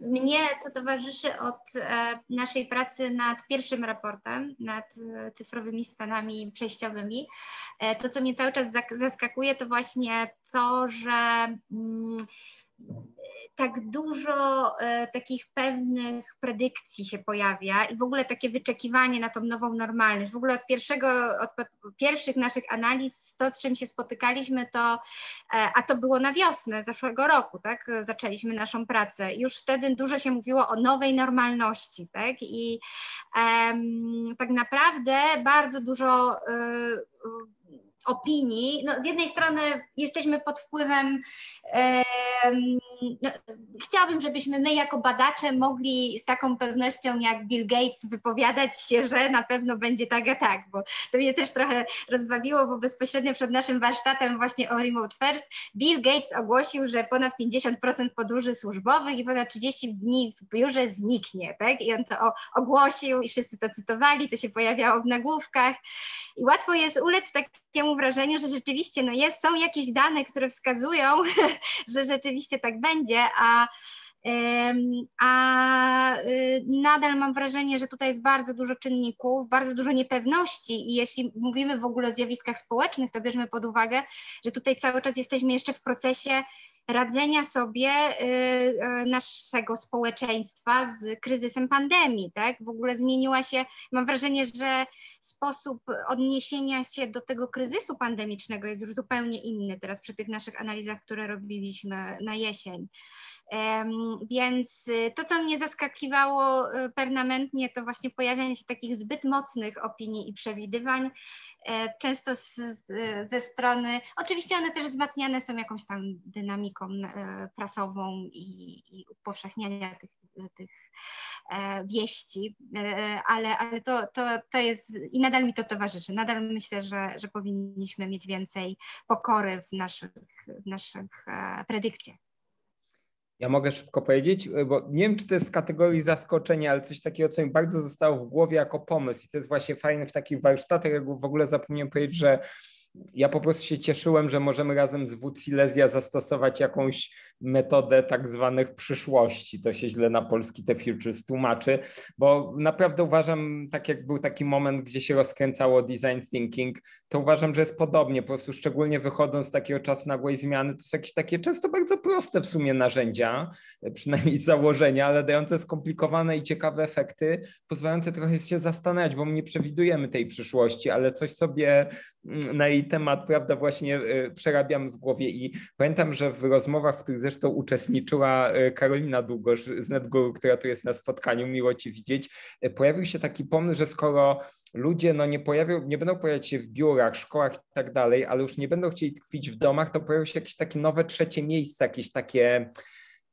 mnie to towarzyszy od e, naszej pracy nad pierwszym raportem, nad e, cyfrowymi stanami przejściowymi. To, co mnie cały czas zaskakuje, to właśnie to, że mm, tak dużo e, takich pewnych predykcji się pojawia i w ogóle takie wyczekiwanie na tą nową normalność. W ogóle od, pierwszego, od pierwszych naszych analiz, to z czym się spotykaliśmy, to, e, a to było na wiosnę zeszłego roku, tak, zaczęliśmy naszą pracę. Już wtedy dużo się mówiło o nowej normalności, tak, i tak naprawdę bardzo dużo y, opinii. No, z jednej strony jesteśmy pod wpływem, e, no, chciałabym, żebyśmy my jako badacze mogli z taką pewnością jak Bill Gates wypowiadać się, że na pewno będzie tak a tak, bo to mnie też trochę rozbawiło, bo bezpośrednio przed naszym warsztatem właśnie o Remote First Bill Gates ogłosił, że ponad 50% podróży służbowych i ponad 30 dni w biurze zniknie, tak? I on to ogłosił i wszyscy to cytowali, to się pojawiało w nagłówkach i łatwo jest ulec takiemu wrażeniu, że rzeczywiście no jest, są jakieś dane, które wskazują, <laughs> że rzeczywiście tak będzie, a a y, nadal mam wrażenie, że tutaj jest bardzo dużo czynników, bardzo dużo niepewności i jeśli mówimy w ogóle o zjawiskach społecznych, to bierzmy pod uwagę, że tutaj cały czas jesteśmy jeszcze w procesie radzenia sobie y, y, naszego społeczeństwa z kryzysem pandemii, tak? W ogóle zmieniła się, mam wrażenie, że sposób odniesienia się do tego kryzysu pandemicznego jest już zupełnie inny teraz przy tych naszych analizach, które robiliśmy na jesień. Więc y, to, co mnie zaskakiwało y, permanentnie, to właśnie pojawianie się takich zbyt mocnych opinii i przewidywań, e, często z, ze strony, oczywiście one też wzmacniane są jakąś tam dynamiką e, prasową i, i upowszechniania tych, tych e, wieści, ale, ale to, to, to jest i nadal mi to towarzyszy. Nadal myślę, że, że powinniśmy mieć więcej pokory w naszych, w naszych predykcjach. Ja mogę szybko powiedzieć, y, bo nie wiem, czy to jest z kategorii zaskoczenia, ale coś takiego, co mi bardzo zostało w głowie jako pomysł. I to jest właśnie fajne w takich warsztatach, jak w ogóle zapomniałem powiedzieć, że ja po prostu się cieszyłem, że możemy razem z WC Silesia zastosować jakąś metodę tak zwanych przyszłości. To się źle na polski te futures tłumaczy, bo naprawdę uważam, tak jak był taki moment, gdzie się rozkręcało design thinking, to uważam, że jest podobnie. Po prostu szczególnie wychodząc z takiego czasu nagłej zmiany, to są jakieś takie często bardzo proste w sumie narzędzia, przynajmniej założenia, ale dające skomplikowane i ciekawe efekty, pozwalające trochę się zastanawiać, bo my nie przewidujemy tej przyszłości, ale coś sobie mm, na jej temat, prawda, właśnie y, przerabiamy w głowie i pamiętam, że w rozmowach, w których zresztą uczestniczyła y, Karolina Długosz z NetGuru, która tu jest na spotkaniu, miło Ci widzieć, y, pojawił się taki pomysł, że skoro ludzie no, nie, pojawią, nie będą pojawiać się w biurach, szkołach i tak dalej, ale już nie będą chcieli tkwić w domach, to pojawią się jakieś takie nowe trzecie miejsca, jakieś takie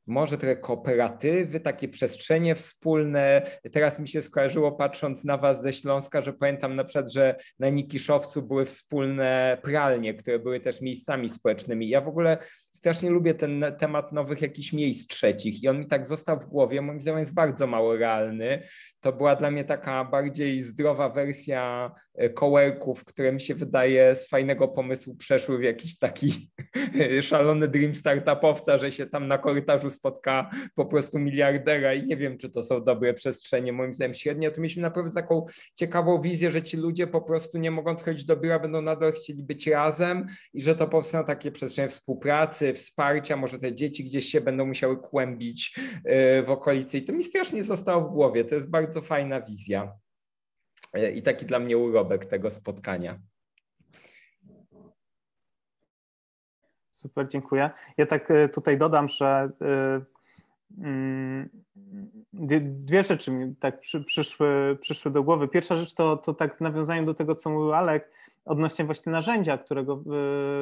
może trochę kooperatywy, takie przestrzenie wspólne. Teraz mi się skojarzyło, patrząc na Was ze Śląska, że pamiętam na przykład, że na Nikiszowcu były wspólne pralnie, które były też miejscami społecznymi. Ja w ogóle strasznie lubię ten temat nowych jakichś miejsc trzecich i on mi tak został w głowie, moim zdaniem jest bardzo mało realny. To była dla mnie taka bardziej zdrowa wersja e, kołerków, które mi się wydaje z fajnego pomysłu przeszły w jakiś taki <laughs> szalony dream startupowca, że się tam na korytarzu spotka po prostu miliardera i nie wiem, czy to są dobre przestrzenie, moim zdaniem średnio, to mieliśmy naprawdę taką ciekawą wizję, że ci ludzie po prostu nie mogąc chodzić do biura, będą nadal chcieli być razem i że to powstaną takie przestrzenie współpracy, wsparcia, może te dzieci gdzieś się będą musiały kłębić e, w okolicy. I to mi strasznie zostało w głowie, to jest bardzo fajna wizja e, i taki dla mnie urobek tego spotkania. Super, dziękuję. Ja tak e, tutaj dodam, że mm, dwie rzeczy mi tak przyszły, przyszły do głowy. Pierwsza rzecz to, to tak w nawiązaniu do tego, co mówił Alek, odnośnie właśnie narzędzia, którego,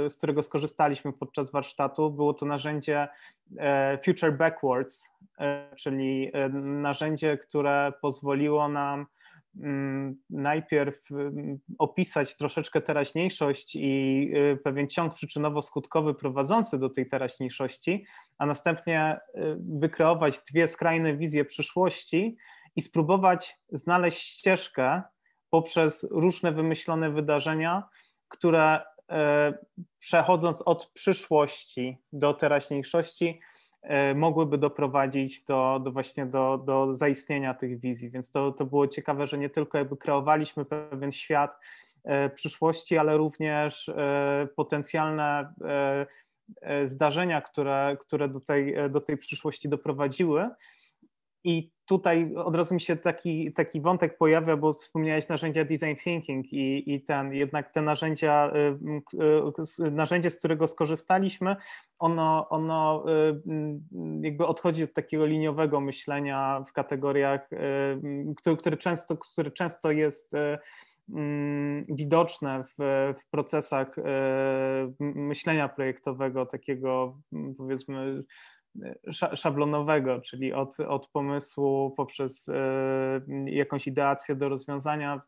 z którego skorzystaliśmy podczas warsztatu. Było to narzędzie e, Future Backwards, e, czyli e, narzędzie, które pozwoliło nam najpierw mm, opisać troszeczkę teraźniejszość i pewien ciąg przyczynowo-skutkowy prowadzący do tej teraźniejszości, a następnie wykreować dwie skrajne wizje przyszłości i spróbować znaleźć ścieżkę, poprzez różne wymyślone wydarzenia, które e, przechodząc od przyszłości do teraźniejszości, mogłyby doprowadzić do, do właśnie do, do zaistnienia tych wizji. Więc to, to było ciekawe, że nie tylko jakby kreowaliśmy pewien świat e, przyszłości, ale również potencjalne zdarzenia, które, które do, tej, do tej przyszłości doprowadziły. I tutaj od razu mi się taki, taki wątek pojawia, bo wspomniałeś narzędzia design thinking i, i ten, jednak te narzędzia, y, y, narzędzie, z którego skorzystaliśmy, ono, ono y, jakby odchodzi od takiego liniowego myślenia w kategoriach, który, który, często, który często jest widoczne w, w procesach myślenia projektowego, takiego powiedzmy szablonowego, czyli od, od pomysłu poprzez e, jakąś ideację do rozwiązania,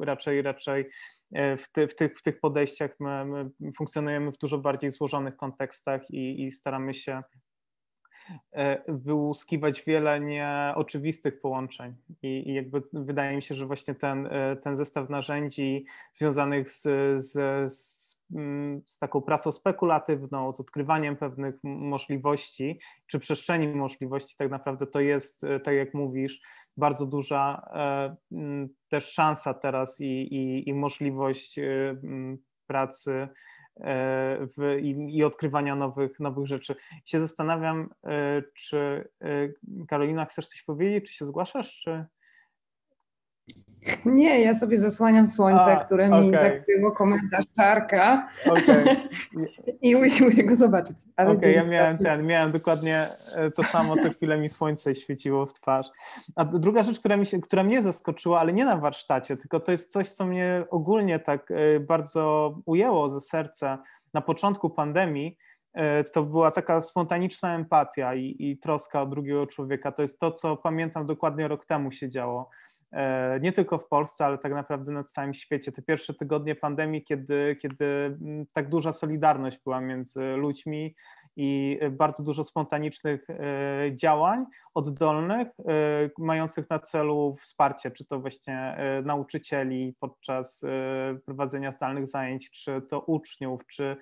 raczej raczej e, w, ty, w, tych, w tych podejściach my, my funkcjonujemy w dużo bardziej złożonych kontekstach i, i staramy się e, wyłuskiwać wiele nieoczywistych połączeń. I, i, jakby wydaje mi się, że właśnie ten, ten zestaw narzędzi związanych z, z, z z taką pracą spekulatywną, z odkrywaniem pewnych możliwości, czy przestrzeni możliwości, tak naprawdę to jest, e, tak jak mówisz, bardzo duża e, mm, też szansa teraz i, i, i możliwość e, mm, pracy w, i, i, odkrywania nowych, nowych rzeczy. Się zastanawiam, czy Karolina, chcesz coś powiedzieć, czy się zgłaszasz, czy... Nie, ja sobie zasłaniam słońce, A, które okay. mi zakryło komentarz Czarka okay. <laughs> i musimy go zobaczyć. Okej, okay, ja miałem ten, miałem dokładnie e, to samo, co chwilę mi słońce świeciło w twarz. A druga rzecz, która, mi się, która mnie zaskoczyła, ale nie na warsztacie, tylko to jest coś, co mnie ogólnie tak e, bardzo ujęło ze serca na początku pandemii, e, to była taka spontaniczna empatia i, i troska o drugiego człowieka. To jest to, co pamiętam dokładnie rok temu się działo nie tylko w Polsce, ale tak naprawdę na całym świecie. Te pierwsze tygodnie pandemii, kiedy, kiedy mm, tak duża solidarność była między ludźmi i bardzo dużo spontanicznych działań oddolnych, mających na celu wsparcie, czy to właśnie nauczycieli podczas prowadzenia zdalnych zajęć, czy to uczniów, czy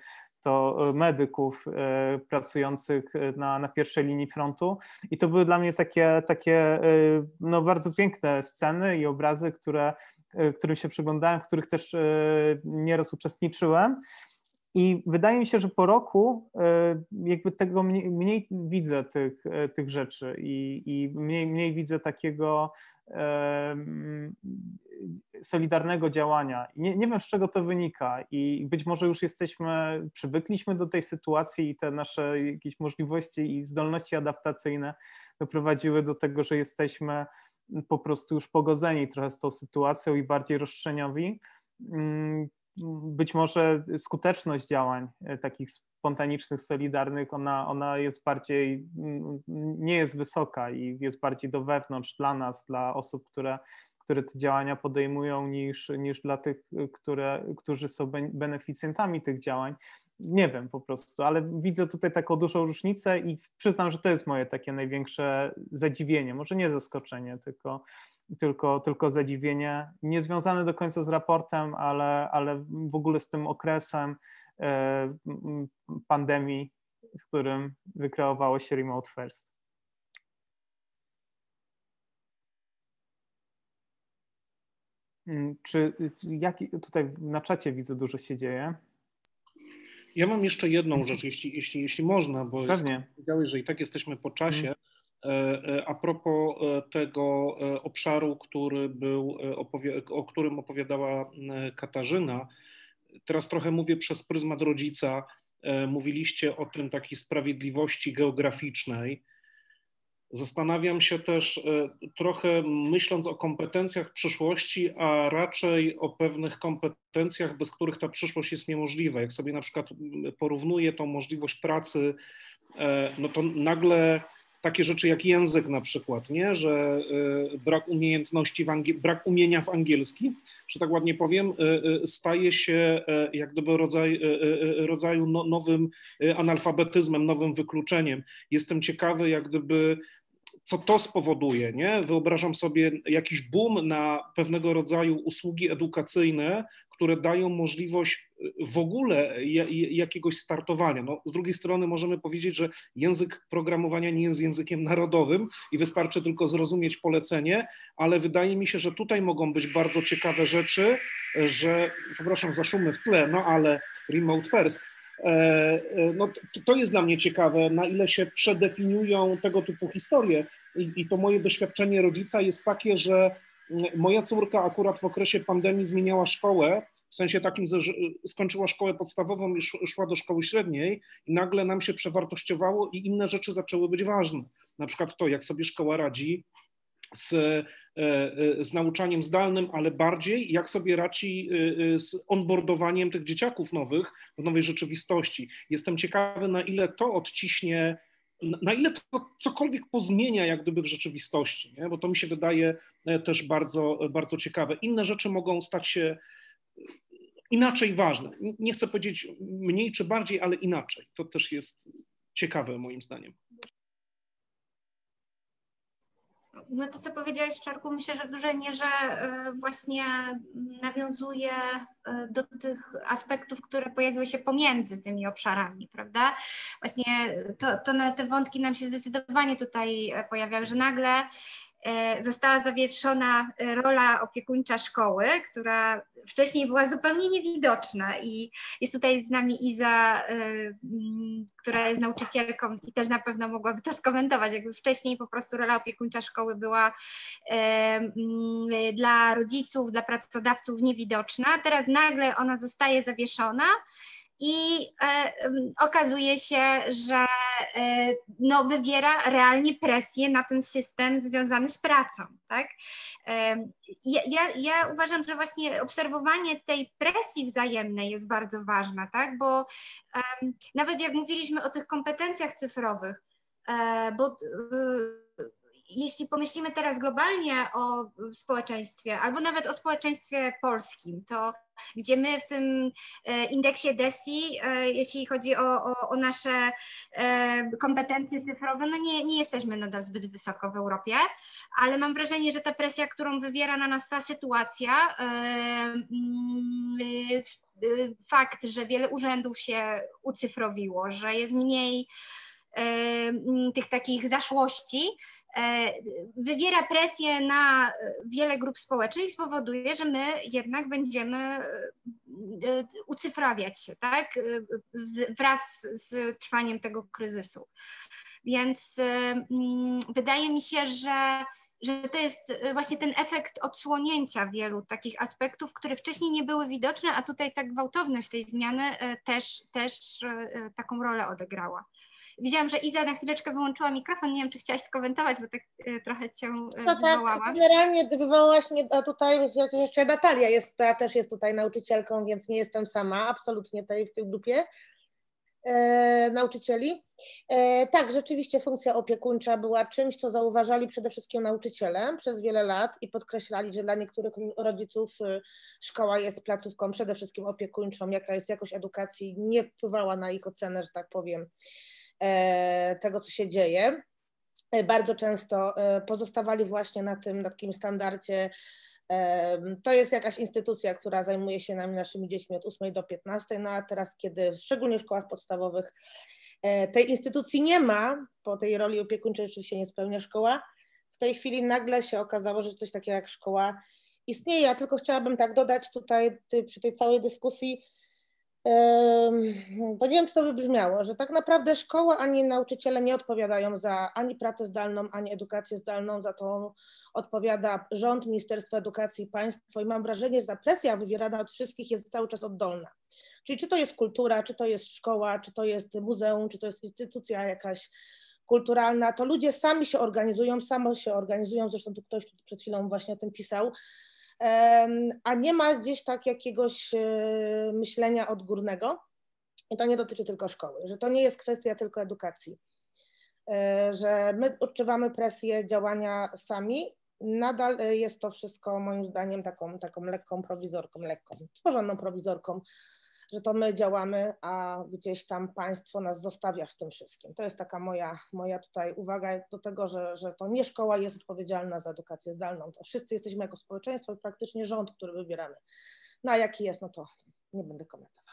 to medyków e, pracujących na, na pierwszej linii frontu. I to były dla mnie takie, takie e, no, bardzo piękne sceny i obrazy, które, e, którym się przyglądałem, w których też nieraz uczestniczyłem. I wydaje mi się, że po roku jakby tego mniej, mniej widzę tych, tych rzeczy i, i mniej, mniej widzę takiego solidarnego działania. Nie, nie wiem, z czego to wynika i być może już jesteśmy, przywykliśmy do tej sytuacji i te nasze jakieś możliwości i zdolności adaptacyjne doprowadziły do tego, że jesteśmy po prostu już pogodzeni trochę z tą sytuacją i bardziej roszczeniowi. Być może skuteczność działań e, takich spontanicznych, solidarnych, ona, ona jest bardziej, nie jest wysoka i jest bardziej do wewnątrz dla nas, dla osób, które które te działania podejmują, niż, niż dla tych, które, którzy są beneficjentami tych działań. Nie wiem po prostu, ale widzę tutaj taką dużą różnicę i przyznam, że to jest moje takie największe zadziwienie, może nie zaskoczenie, tylko, tylko, tylko zadziwienie, nie związane do końca z raportem, ale, ale w ogóle z tym okresem e, pandemii, w którym wykreowało się Remote First. Mm, czy jak tutaj na czacie widzę dużo się dzieje? Ja mam jeszcze jedną rzecz, jeśli, jeśli, jeśli można, bo powiedziałeś, że i tak jesteśmy po czasie. Hmm. A propos e, tego obszaru, który był, o którym opowiadała Katarzyna, teraz trochę mówię przez pryzmat rodzica. Mówiliście o tym takiej sprawiedliwości geograficznej. Zastanawiam się też e, trochę myśląc o kompetencjach przyszłości, a raczej o pewnych kompetencjach, bez których ta przyszłość jest niemożliwa. Jak sobie na przykład porównuję tą możliwość pracy, e, no to nagle takie rzeczy jak język na przykład, nie? że e, brak umiejętności, brak umienia w angielski, że tak ładnie powiem, staje się jak gdyby rodzaj, rodzaju no, nowym analfabetyzmem, nowym wykluczeniem. Jestem ciekawy, jak gdyby co to spowoduje. Nie? Wyobrażam sobie jakiś boom na pewnego rodzaju usługi edukacyjne, które dają możliwość y, w ogóle jakiegoś startowania. No, z drugiej strony możemy powiedzieć, że język programowania nie jest językiem narodowym i wystarczy tylko zrozumieć polecenie, ale wydaje mi się, że tutaj mogą być bardzo ciekawe rzeczy, że, przepraszam za szumy w tle, no ale remote first, E, e, no, to jest dla mnie ciekawe, na ile się przedefiniują tego typu historie. I, I to moje doświadczenie rodzica jest takie, że mm, moja córka akurat w okresie pandemii zmieniała szkołę, w sensie takim, że skończyła szkołę podstawową i szła do szkoły średniej i nagle nam się przewartościowało i inne rzeczy zaczęły być ważne. Na przykład to, jak sobie szkoła radzi z, e, e, z nauczaniem zdalnym, ale bardziej jak sobie radzi e, z onboardowaniem tych dzieciaków nowych w nowej rzeczywistości. Jestem ciekawy, na ile to odciśnie, na ile to cokolwiek pozmienia jak gdyby w rzeczywistości, nie? bo to mi się wydaje też bardzo, bardzo ciekawe. Inne rzeczy mogą stać się inaczej ważne. Nie chcę powiedzieć mniej czy bardziej, ale inaczej. To też jest ciekawe moim zdaniem. No to, co powiedziałeś, Czarku, myślę, że w dużej mierze e, właśnie nawiązuje e, do tych aspektów, które pojawiły się pomiędzy tymi obszarami, prawda? Właśnie to, to te wątki nam się zdecydowanie tutaj e, pojawiały, że nagle została zawietrzona e, rola opiekuńcza szkoły, która wcześniej była zupełnie niewidoczna i jest tutaj z nami Iza, e, która jest nauczycielką i też na pewno mogłaby to skomentować. Jakby wcześniej po prostu rola opiekuńcza szkoły była dla rodziców, dla pracodawców niewidoczna, teraz nagle ona zostaje zawieszona i e, okazuje się, że e, no, wywiera realnie presję na ten system związany z pracą. Tak? E, ja, ja, ja, uważam, że właśnie obserwowanie tej presji wzajemnej jest bardzo ważne, tak? bo nawet jak mówiliśmy o tych kompetencjach cyfrowych, bo jeśli pomyślimy teraz globalnie o społeczeństwie, albo nawet o społeczeństwie polskim, to gdzie my w tym e, indeksie DESI, e, jeśli chodzi o, o, o nasze e, kompetencje cyfrowe, no nie, nie jesteśmy nadal zbyt wysoko w Europie, ale mam wrażenie, że ta presja, którą wywiera na nas ta sytuacja, mm, fakt, że wiele urzędów się ucyfrowiło, że jest mniej tych takich zaszłości, wywiera presję na wiele grup społecznych i spowoduje, że my jednak będziemy e, ucyfrawiać się, tak, wraz z trwaniem tego kryzysu. Więc mm, wydaje mi się, że że to jest właśnie ten efekt odsłonięcia wielu takich aspektów, które wcześniej nie były widoczne, a tutaj ta gwałtowność tej zmiany e, też, też taką rolę odegrała. Widziałam, że Iza na chwileczkę wyłączyła mikrofon, nie wiem, czy chciałaś skomentować, bo tak e, trochę cię e, no tak, wywołałam. Tak, generalnie wywołałaś mnie, a tutaj chociaż jeszcze Natalia jest, ta też jest tutaj nauczycielką, więc nie jestem sama, absolutnie tutaj w tej grupie e, nauczycieli. E, tak, rzeczywiście funkcja opiekuńcza była czymś, co zauważali przede wszystkim nauczyciele przez wiele lat i podkreślali, że dla niektórych rodziców e, szkoła jest placówką przede wszystkim opiekuńczą, jaka jest jakość edukacji, nie wpływała na ich ocenę, że tak powiem. E, tego, co się dzieje. E, bardzo często e, pozostawali właśnie na tym, na takim standardzie. To jest jakaś instytucja, która zajmuje się nami, naszymi dziećmi od 8 do 15, no a teraz, kiedy szczególnie w szkołach podstawowych tej instytucji nie ma, bo tej roli opiekuńczej oczywiście nie spełnia szkoła, w tej chwili nagle się okazało, że coś takiego jak szkoła istnieje. Ja tylko chciałabym tak dodać tutaj przy tej całej dyskusji, bo nie wiem, czy to wybrzmiało, że tak naprawdę szkoła ani nauczyciele nie odpowiadają za ani pracę zdalną, ani edukację zdalną, za to odpowiada rząd, Ministerstwo Edukacji i państwo. I mam wrażenie, że ta presja wywierana od wszystkich jest cały czas oddolna. Czyli czy to jest kultura, czy to jest szkoła, czy to jest muzeum, czy to jest instytucja jakaś kulturalna, to ludzie sami się organizują, samo się organizują, zresztą tu ktoś tu przed chwilą właśnie o tym pisał, a nie ma gdzieś tak jakiegoś e, myślenia odgórnego. I to nie dotyczy tylko szkoły, że to nie jest kwestia tylko edukacji, e, że my odczuwamy presję działania sami. Nadal jest to wszystko moim zdaniem taką, taką lekką prowizorką, lekką, porządną prowizorką, że to my działamy, a gdzieś tam państwo nas zostawia w tym wszystkim. To jest taka moja, moja tutaj uwaga do tego, że, że to nie szkoła jest odpowiedzialna za edukację zdalną. To wszyscy jesteśmy jako społeczeństwo i praktycznie rząd, który wybieramy. No a jaki jest, no to nie będę komentowała.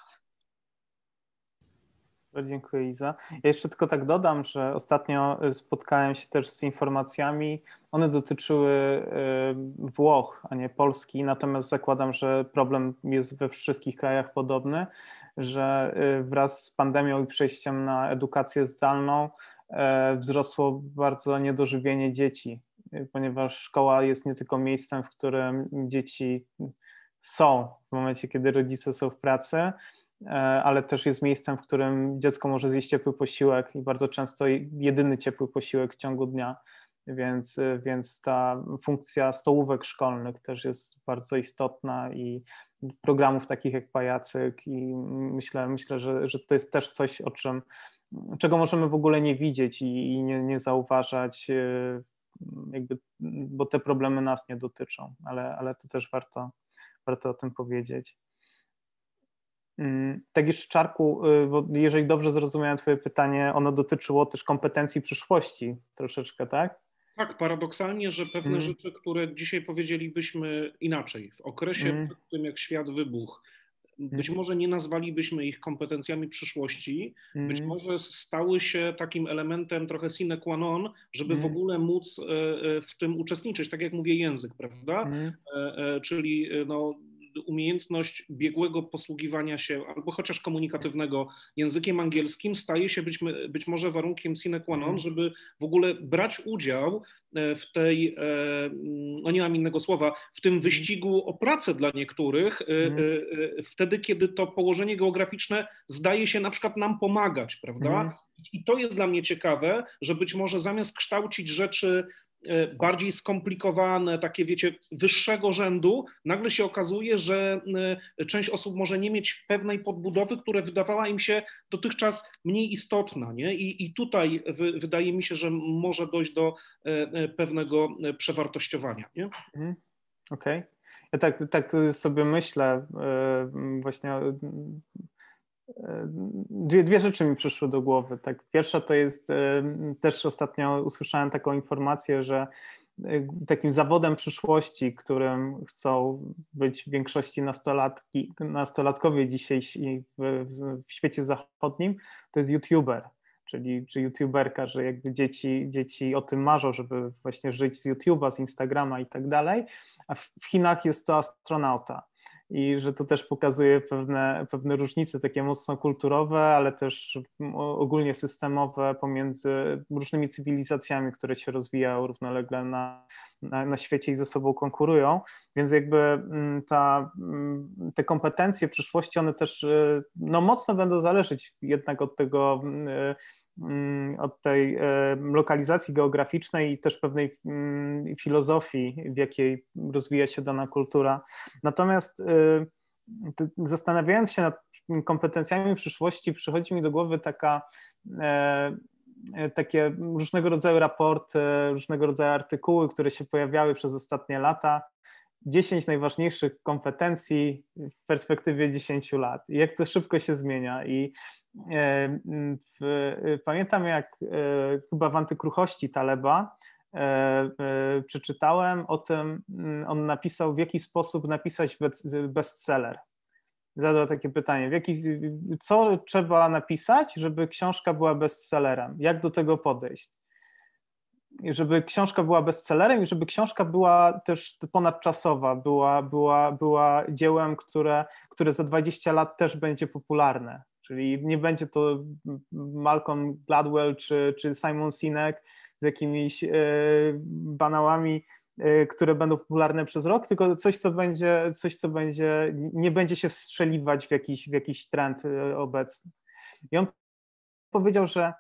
Dziękuję Iza. Ja jeszcze tylko tak dodam, że ostatnio spotkałem się też z informacjami, one dotyczyły y, Włoch, a nie Polski, natomiast zakładam, że problem jest we wszystkich krajach podobny, że y, wraz z pandemią i przejściem na edukację zdalną y, wzrosło bardzo niedożywienie dzieci, ponieważ szkoła jest nie tylko miejscem, w którym dzieci są w momencie, kiedy rodzice są w pracy, ale też jest miejscem, w którym dziecko może zjeść ciepły posiłek i bardzo często jedyny ciepły posiłek w ciągu dnia, więc, e, więc ta funkcja stołówek szkolnych też jest bardzo istotna i programów takich jak Pajacyk i myślę, myślę że, że to jest też coś, o czym, czego możemy w ogóle nie widzieć i, i nie, nie zauważać, e, jakby, bo te problemy nas nie dotyczą, ale, ale to też warto, warto o tym powiedzieć. Mm, tak jeszcze Czarku, y, bo jeżeli dobrze zrozumiałem Twoje pytanie, ono dotyczyło też kompetencji przyszłości troszeczkę, tak? Tak, paradoksalnie, że pewne mm. rzeczy, które dzisiaj powiedzielibyśmy inaczej, w okresie mm. przed tym, jak świat wybuchł, być mm. może nie nazwalibyśmy ich kompetencjami przyszłości, mm. być może stały się takim elementem trochę sine qua non, żeby mm. w ogóle móc e, e, w tym uczestniczyć, tak jak mówię język, prawda? Mm. E, czyli no, umiejętność biegłego posługiwania się albo chociaż komunikatywnego językiem angielskim staje się być, być może warunkiem sine qua non, mhm. żeby w ogóle brać udział e, w tej, e, no nie mam innego słowa, w tym mhm. wyścigu o pracę dla niektórych, e, mhm. wtedy, kiedy to położenie geograficzne zdaje się na przykład nam pomagać, prawda? I to jest dla mnie ciekawe, że być może zamiast kształcić rzeczy bardziej skomplikowane, takie wiecie, wyższego rzędu, nagle się okazuje, że e, część osób może nie mieć pewnej podbudowy, która wydawała im się dotychczas mniej istotna. Nie? I, i tutaj wydaje mi się, że może dojść do pewnego przewartościowania. Nie? Mhm. Okej. Okay. Ja tak, tak sobie myślę, właśnie Dwie, dwie rzeczy mi przyszły do głowy. Tak, pierwsza to jest, też ostatnio usłyszałem taką informację, że takim zawodem przyszłości, którym chcą być w większości nastolatki, nastolatkowie dzisiejsi w, w, świecie zachodnim, to jest youtuber, czyli czy youtuberka, że jakby dzieci, dzieci o tym marzą, żeby właśnie żyć z YouTube'a, z Instagrama i tak dalej, a w Chinach jest to astronauta i że to też pokazuje pewne, pewne różnice. Takie mocno kulturowe, ale też ogólnie systemowe pomiędzy różnymi cywilizacjami, które się rozwijają równolegle na, na, na świecie i ze sobą konkurują, więc jakby mm, ta, mm, te kompetencje przyszłości, one też y, no, mocno będą zależeć jednak od tego Mm, od tej lokalizacji geograficznej i też pewnej mm, filozofii, w jakiej rozwija się dana kultura. Natomiast zastanawiając się nad kompetencjami przyszłości, przychodzi mi do głowy taka takie różnego rodzaju raporty, różnego rodzaju artykuły, które się pojawiały przez ostatnie lata, 10 najważniejszych kompetencji w perspektywie 10 lat jak to szybko się zmienia. I e, w, pamiętam, jak e, chyba w Antykruchości Taleba e, przeczytałem o tym, on napisał, w jaki sposób napisać bestseller. Zadał takie pytanie, w jaki, co trzeba napisać, żeby książka była bestsellerem? Jak do tego podejść? Żeby książka była bestsellerem i żeby książka była też ponadczasowa, była, była, była dziełem, które, które za 20 lat też będzie popularne. Czyli nie będzie to Malcolm Gladwell czy, czy Simon Sinek z jakimiś e, banałami, e, które będą popularne przez rok, tylko coś, co będzie, coś, co będzie, nie będzie się wstrzeliwać w jakiś, w jakiś trend e, obecny. I on powiedział, że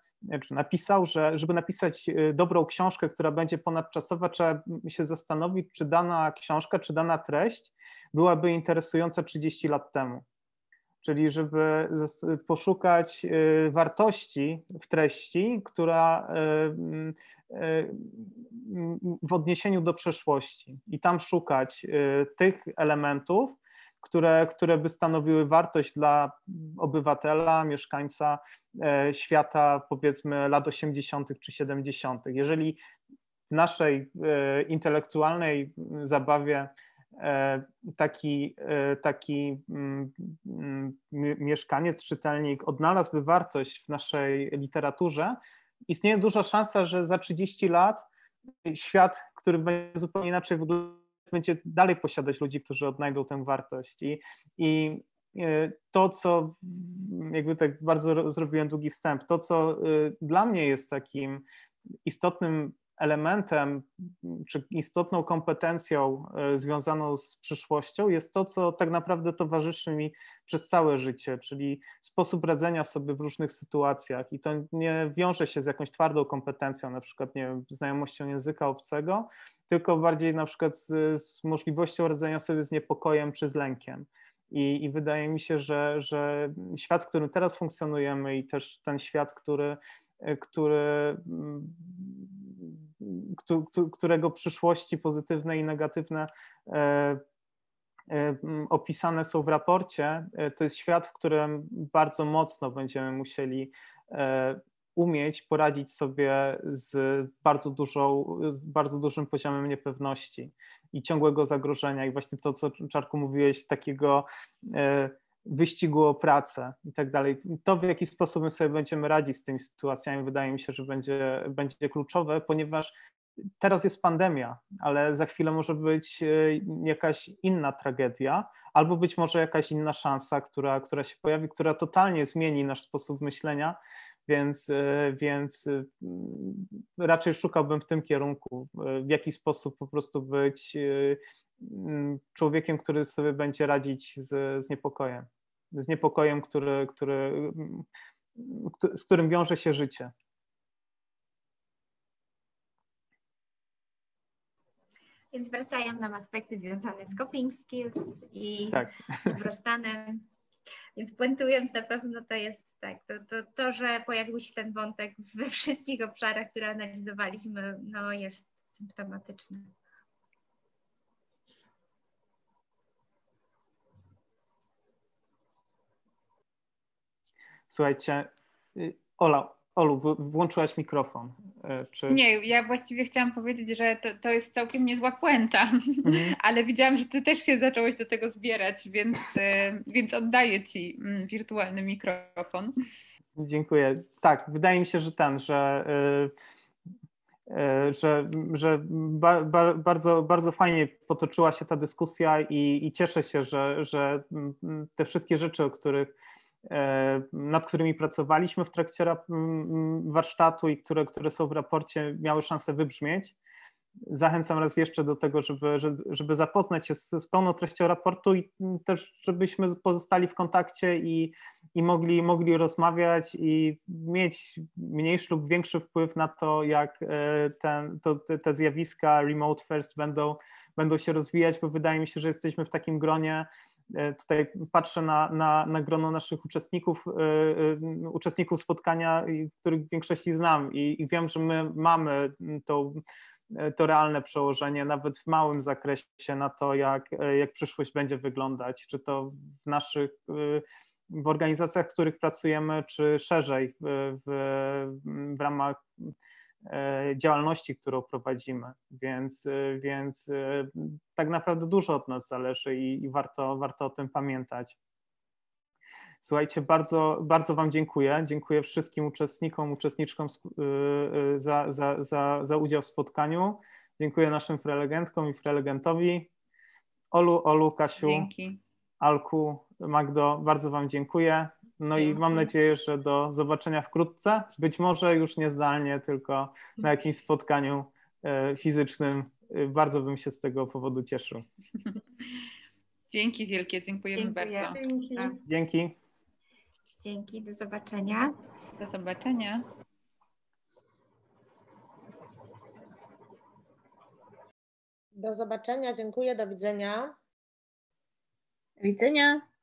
czy napisał, że żeby napisać y, dobrą książkę, która będzie ponadczasowa, trzeba się zastanowić, czy dana książka, czy dana treść byłaby interesująca 30 lat temu. Czyli żeby poszukać y, wartości w treści, która y, w odniesieniu do przeszłości i tam szukać tych elementów, które, które by stanowiły wartość dla obywatela, mieszkańca e, świata, powiedzmy lat 80. czy 70. Jeżeli w naszej e, intelektualnej zabawie e, taki, taki mm, mm, mieszkaniec, czytelnik odnalazłby wartość w naszej literaturze, istnieje duża szansa, że za 30 lat świat, który będzie zupełnie inaczej wyglądał, będzie dalej posiadać ludzi, którzy odnajdą tę wartość. I, i e, to, co jakby tak bardzo zrobiłem długi wstęp, to, co e, dla mnie jest takim istotnym elementem czy istotną kompetencją e, związaną z przyszłością jest to, co tak naprawdę towarzyszy mi przez całe życie, czyli sposób radzenia sobie w różnych sytuacjach. I to nie wiąże się z jakąś twardą kompetencją, na przykład nie znajomością języka obcego, tylko bardziej na przykład z, z możliwością radzenia sobie z niepokojem czy z lękiem. I, I, wydaje mi się, że, że świat, w którym teraz funkcjonujemy, i też ten świat, który, który którego przyszłości pozytywne i negatywne e, e, opisane są w raporcie, e, to jest świat, w którym bardzo mocno będziemy musieli umieć poradzić sobie z bardzo, dużą, z bardzo dużym poziomem niepewności i ciągłego zagrożenia. I właśnie to, co Czarku mówiłeś, takiego wyścigu o pracę i tak dalej. To, w jaki sposób my sobie będziemy radzić z tymi sytuacjami, wydaje mi się, że będzie, będzie kluczowe, ponieważ teraz jest pandemia, ale za chwilę może być e, jakaś inna tragedia, albo być może jakaś inna szansa, która, która się pojawi, która totalnie zmieni nasz sposób myślenia, więc, e, więc e, raczej szukałbym w tym kierunku, w jaki sposób po prostu być człowiekiem, który sobie będzie radzić z, z niepokojem, z niepokojem, który, który, z którym wiąże się życie. Więc wracają nam aspekty związane z coping skills i tak. dobrostanem. Więc puentując na pewno to jest tak, to, to, to, że pojawił się ten wątek we wszystkich obszarach, które analizowaliśmy, no jest symptomatyczne. Słuchajcie, y, Ola, Olu, włączyłaś mikrofon. E, czy... Nie, ja właściwie chciałam powiedzieć, że to, to jest całkiem niezła puenta, mhm. <laughs> ale widziałam, że ty też się zacząłeś do tego zbierać, więc, e, więc oddaję ci mm, wirtualny mikrofon. Dziękuję. Tak, wydaje mi się, że ten, że, e, że, że ba, ba, bardzo, bardzo fajnie potoczyła się ta dyskusja i, i cieszę się, że, że mm, te wszystkie rzeczy, o których nad którymi pracowaliśmy w trakcie warsztatu i które, które są w raporcie, miały szansę wybrzmieć. Zachęcam raz jeszcze do tego, żeby, żeby zapoznać się z, z pełną treścią raportu i też, żebyśmy pozostali w kontakcie i, i mogli, mogli rozmawiać i mieć mniejszy lub większy wpływ na to, jak e, ten, to, te zjawiska remote first będą, będą się rozwijać, bo wydaje mi się, że jesteśmy w takim gronie, E, tutaj patrzę na, na, na grono naszych uczestników, e, e, uczestników spotkania, których w większości znam i, i wiem, że my mamy to, to realne przełożenie, nawet w małym zakresie na to, jak, jak przyszłość będzie wyglądać, czy to w naszych w organizacjach, w których pracujemy, czy szerzej w, w, ramach E, działalności, którą prowadzimy, więc, e, więc e, tak naprawdę dużo od nas zależy i, i warto, warto o tym pamiętać. Słuchajcie, bardzo, bardzo Wam dziękuję. Dziękuję wszystkim uczestnikom, uczestniczkom za, za, za, za udział w spotkaniu. Dziękuję naszym prelegentkom i prelegentowi. Olu, Olu, Kasiu, Dzięki. Alku, Magdo, bardzo Wam dziękuję. No i mam nadzieję, że do zobaczenia wkrótce. Być może już nie zdalnie, tylko na jakimś spotkaniu e, fizycznym. E, bardzo bym się z tego powodu cieszył. <laughs> Dzięki wielkie, dziękujemy Dziękuję. bardzo. Dzięki. Tak. Dzięki. Dzięki, do zobaczenia. Do zobaczenia. Do zobaczenia, dziękuję, do widzenia. Do widzenia.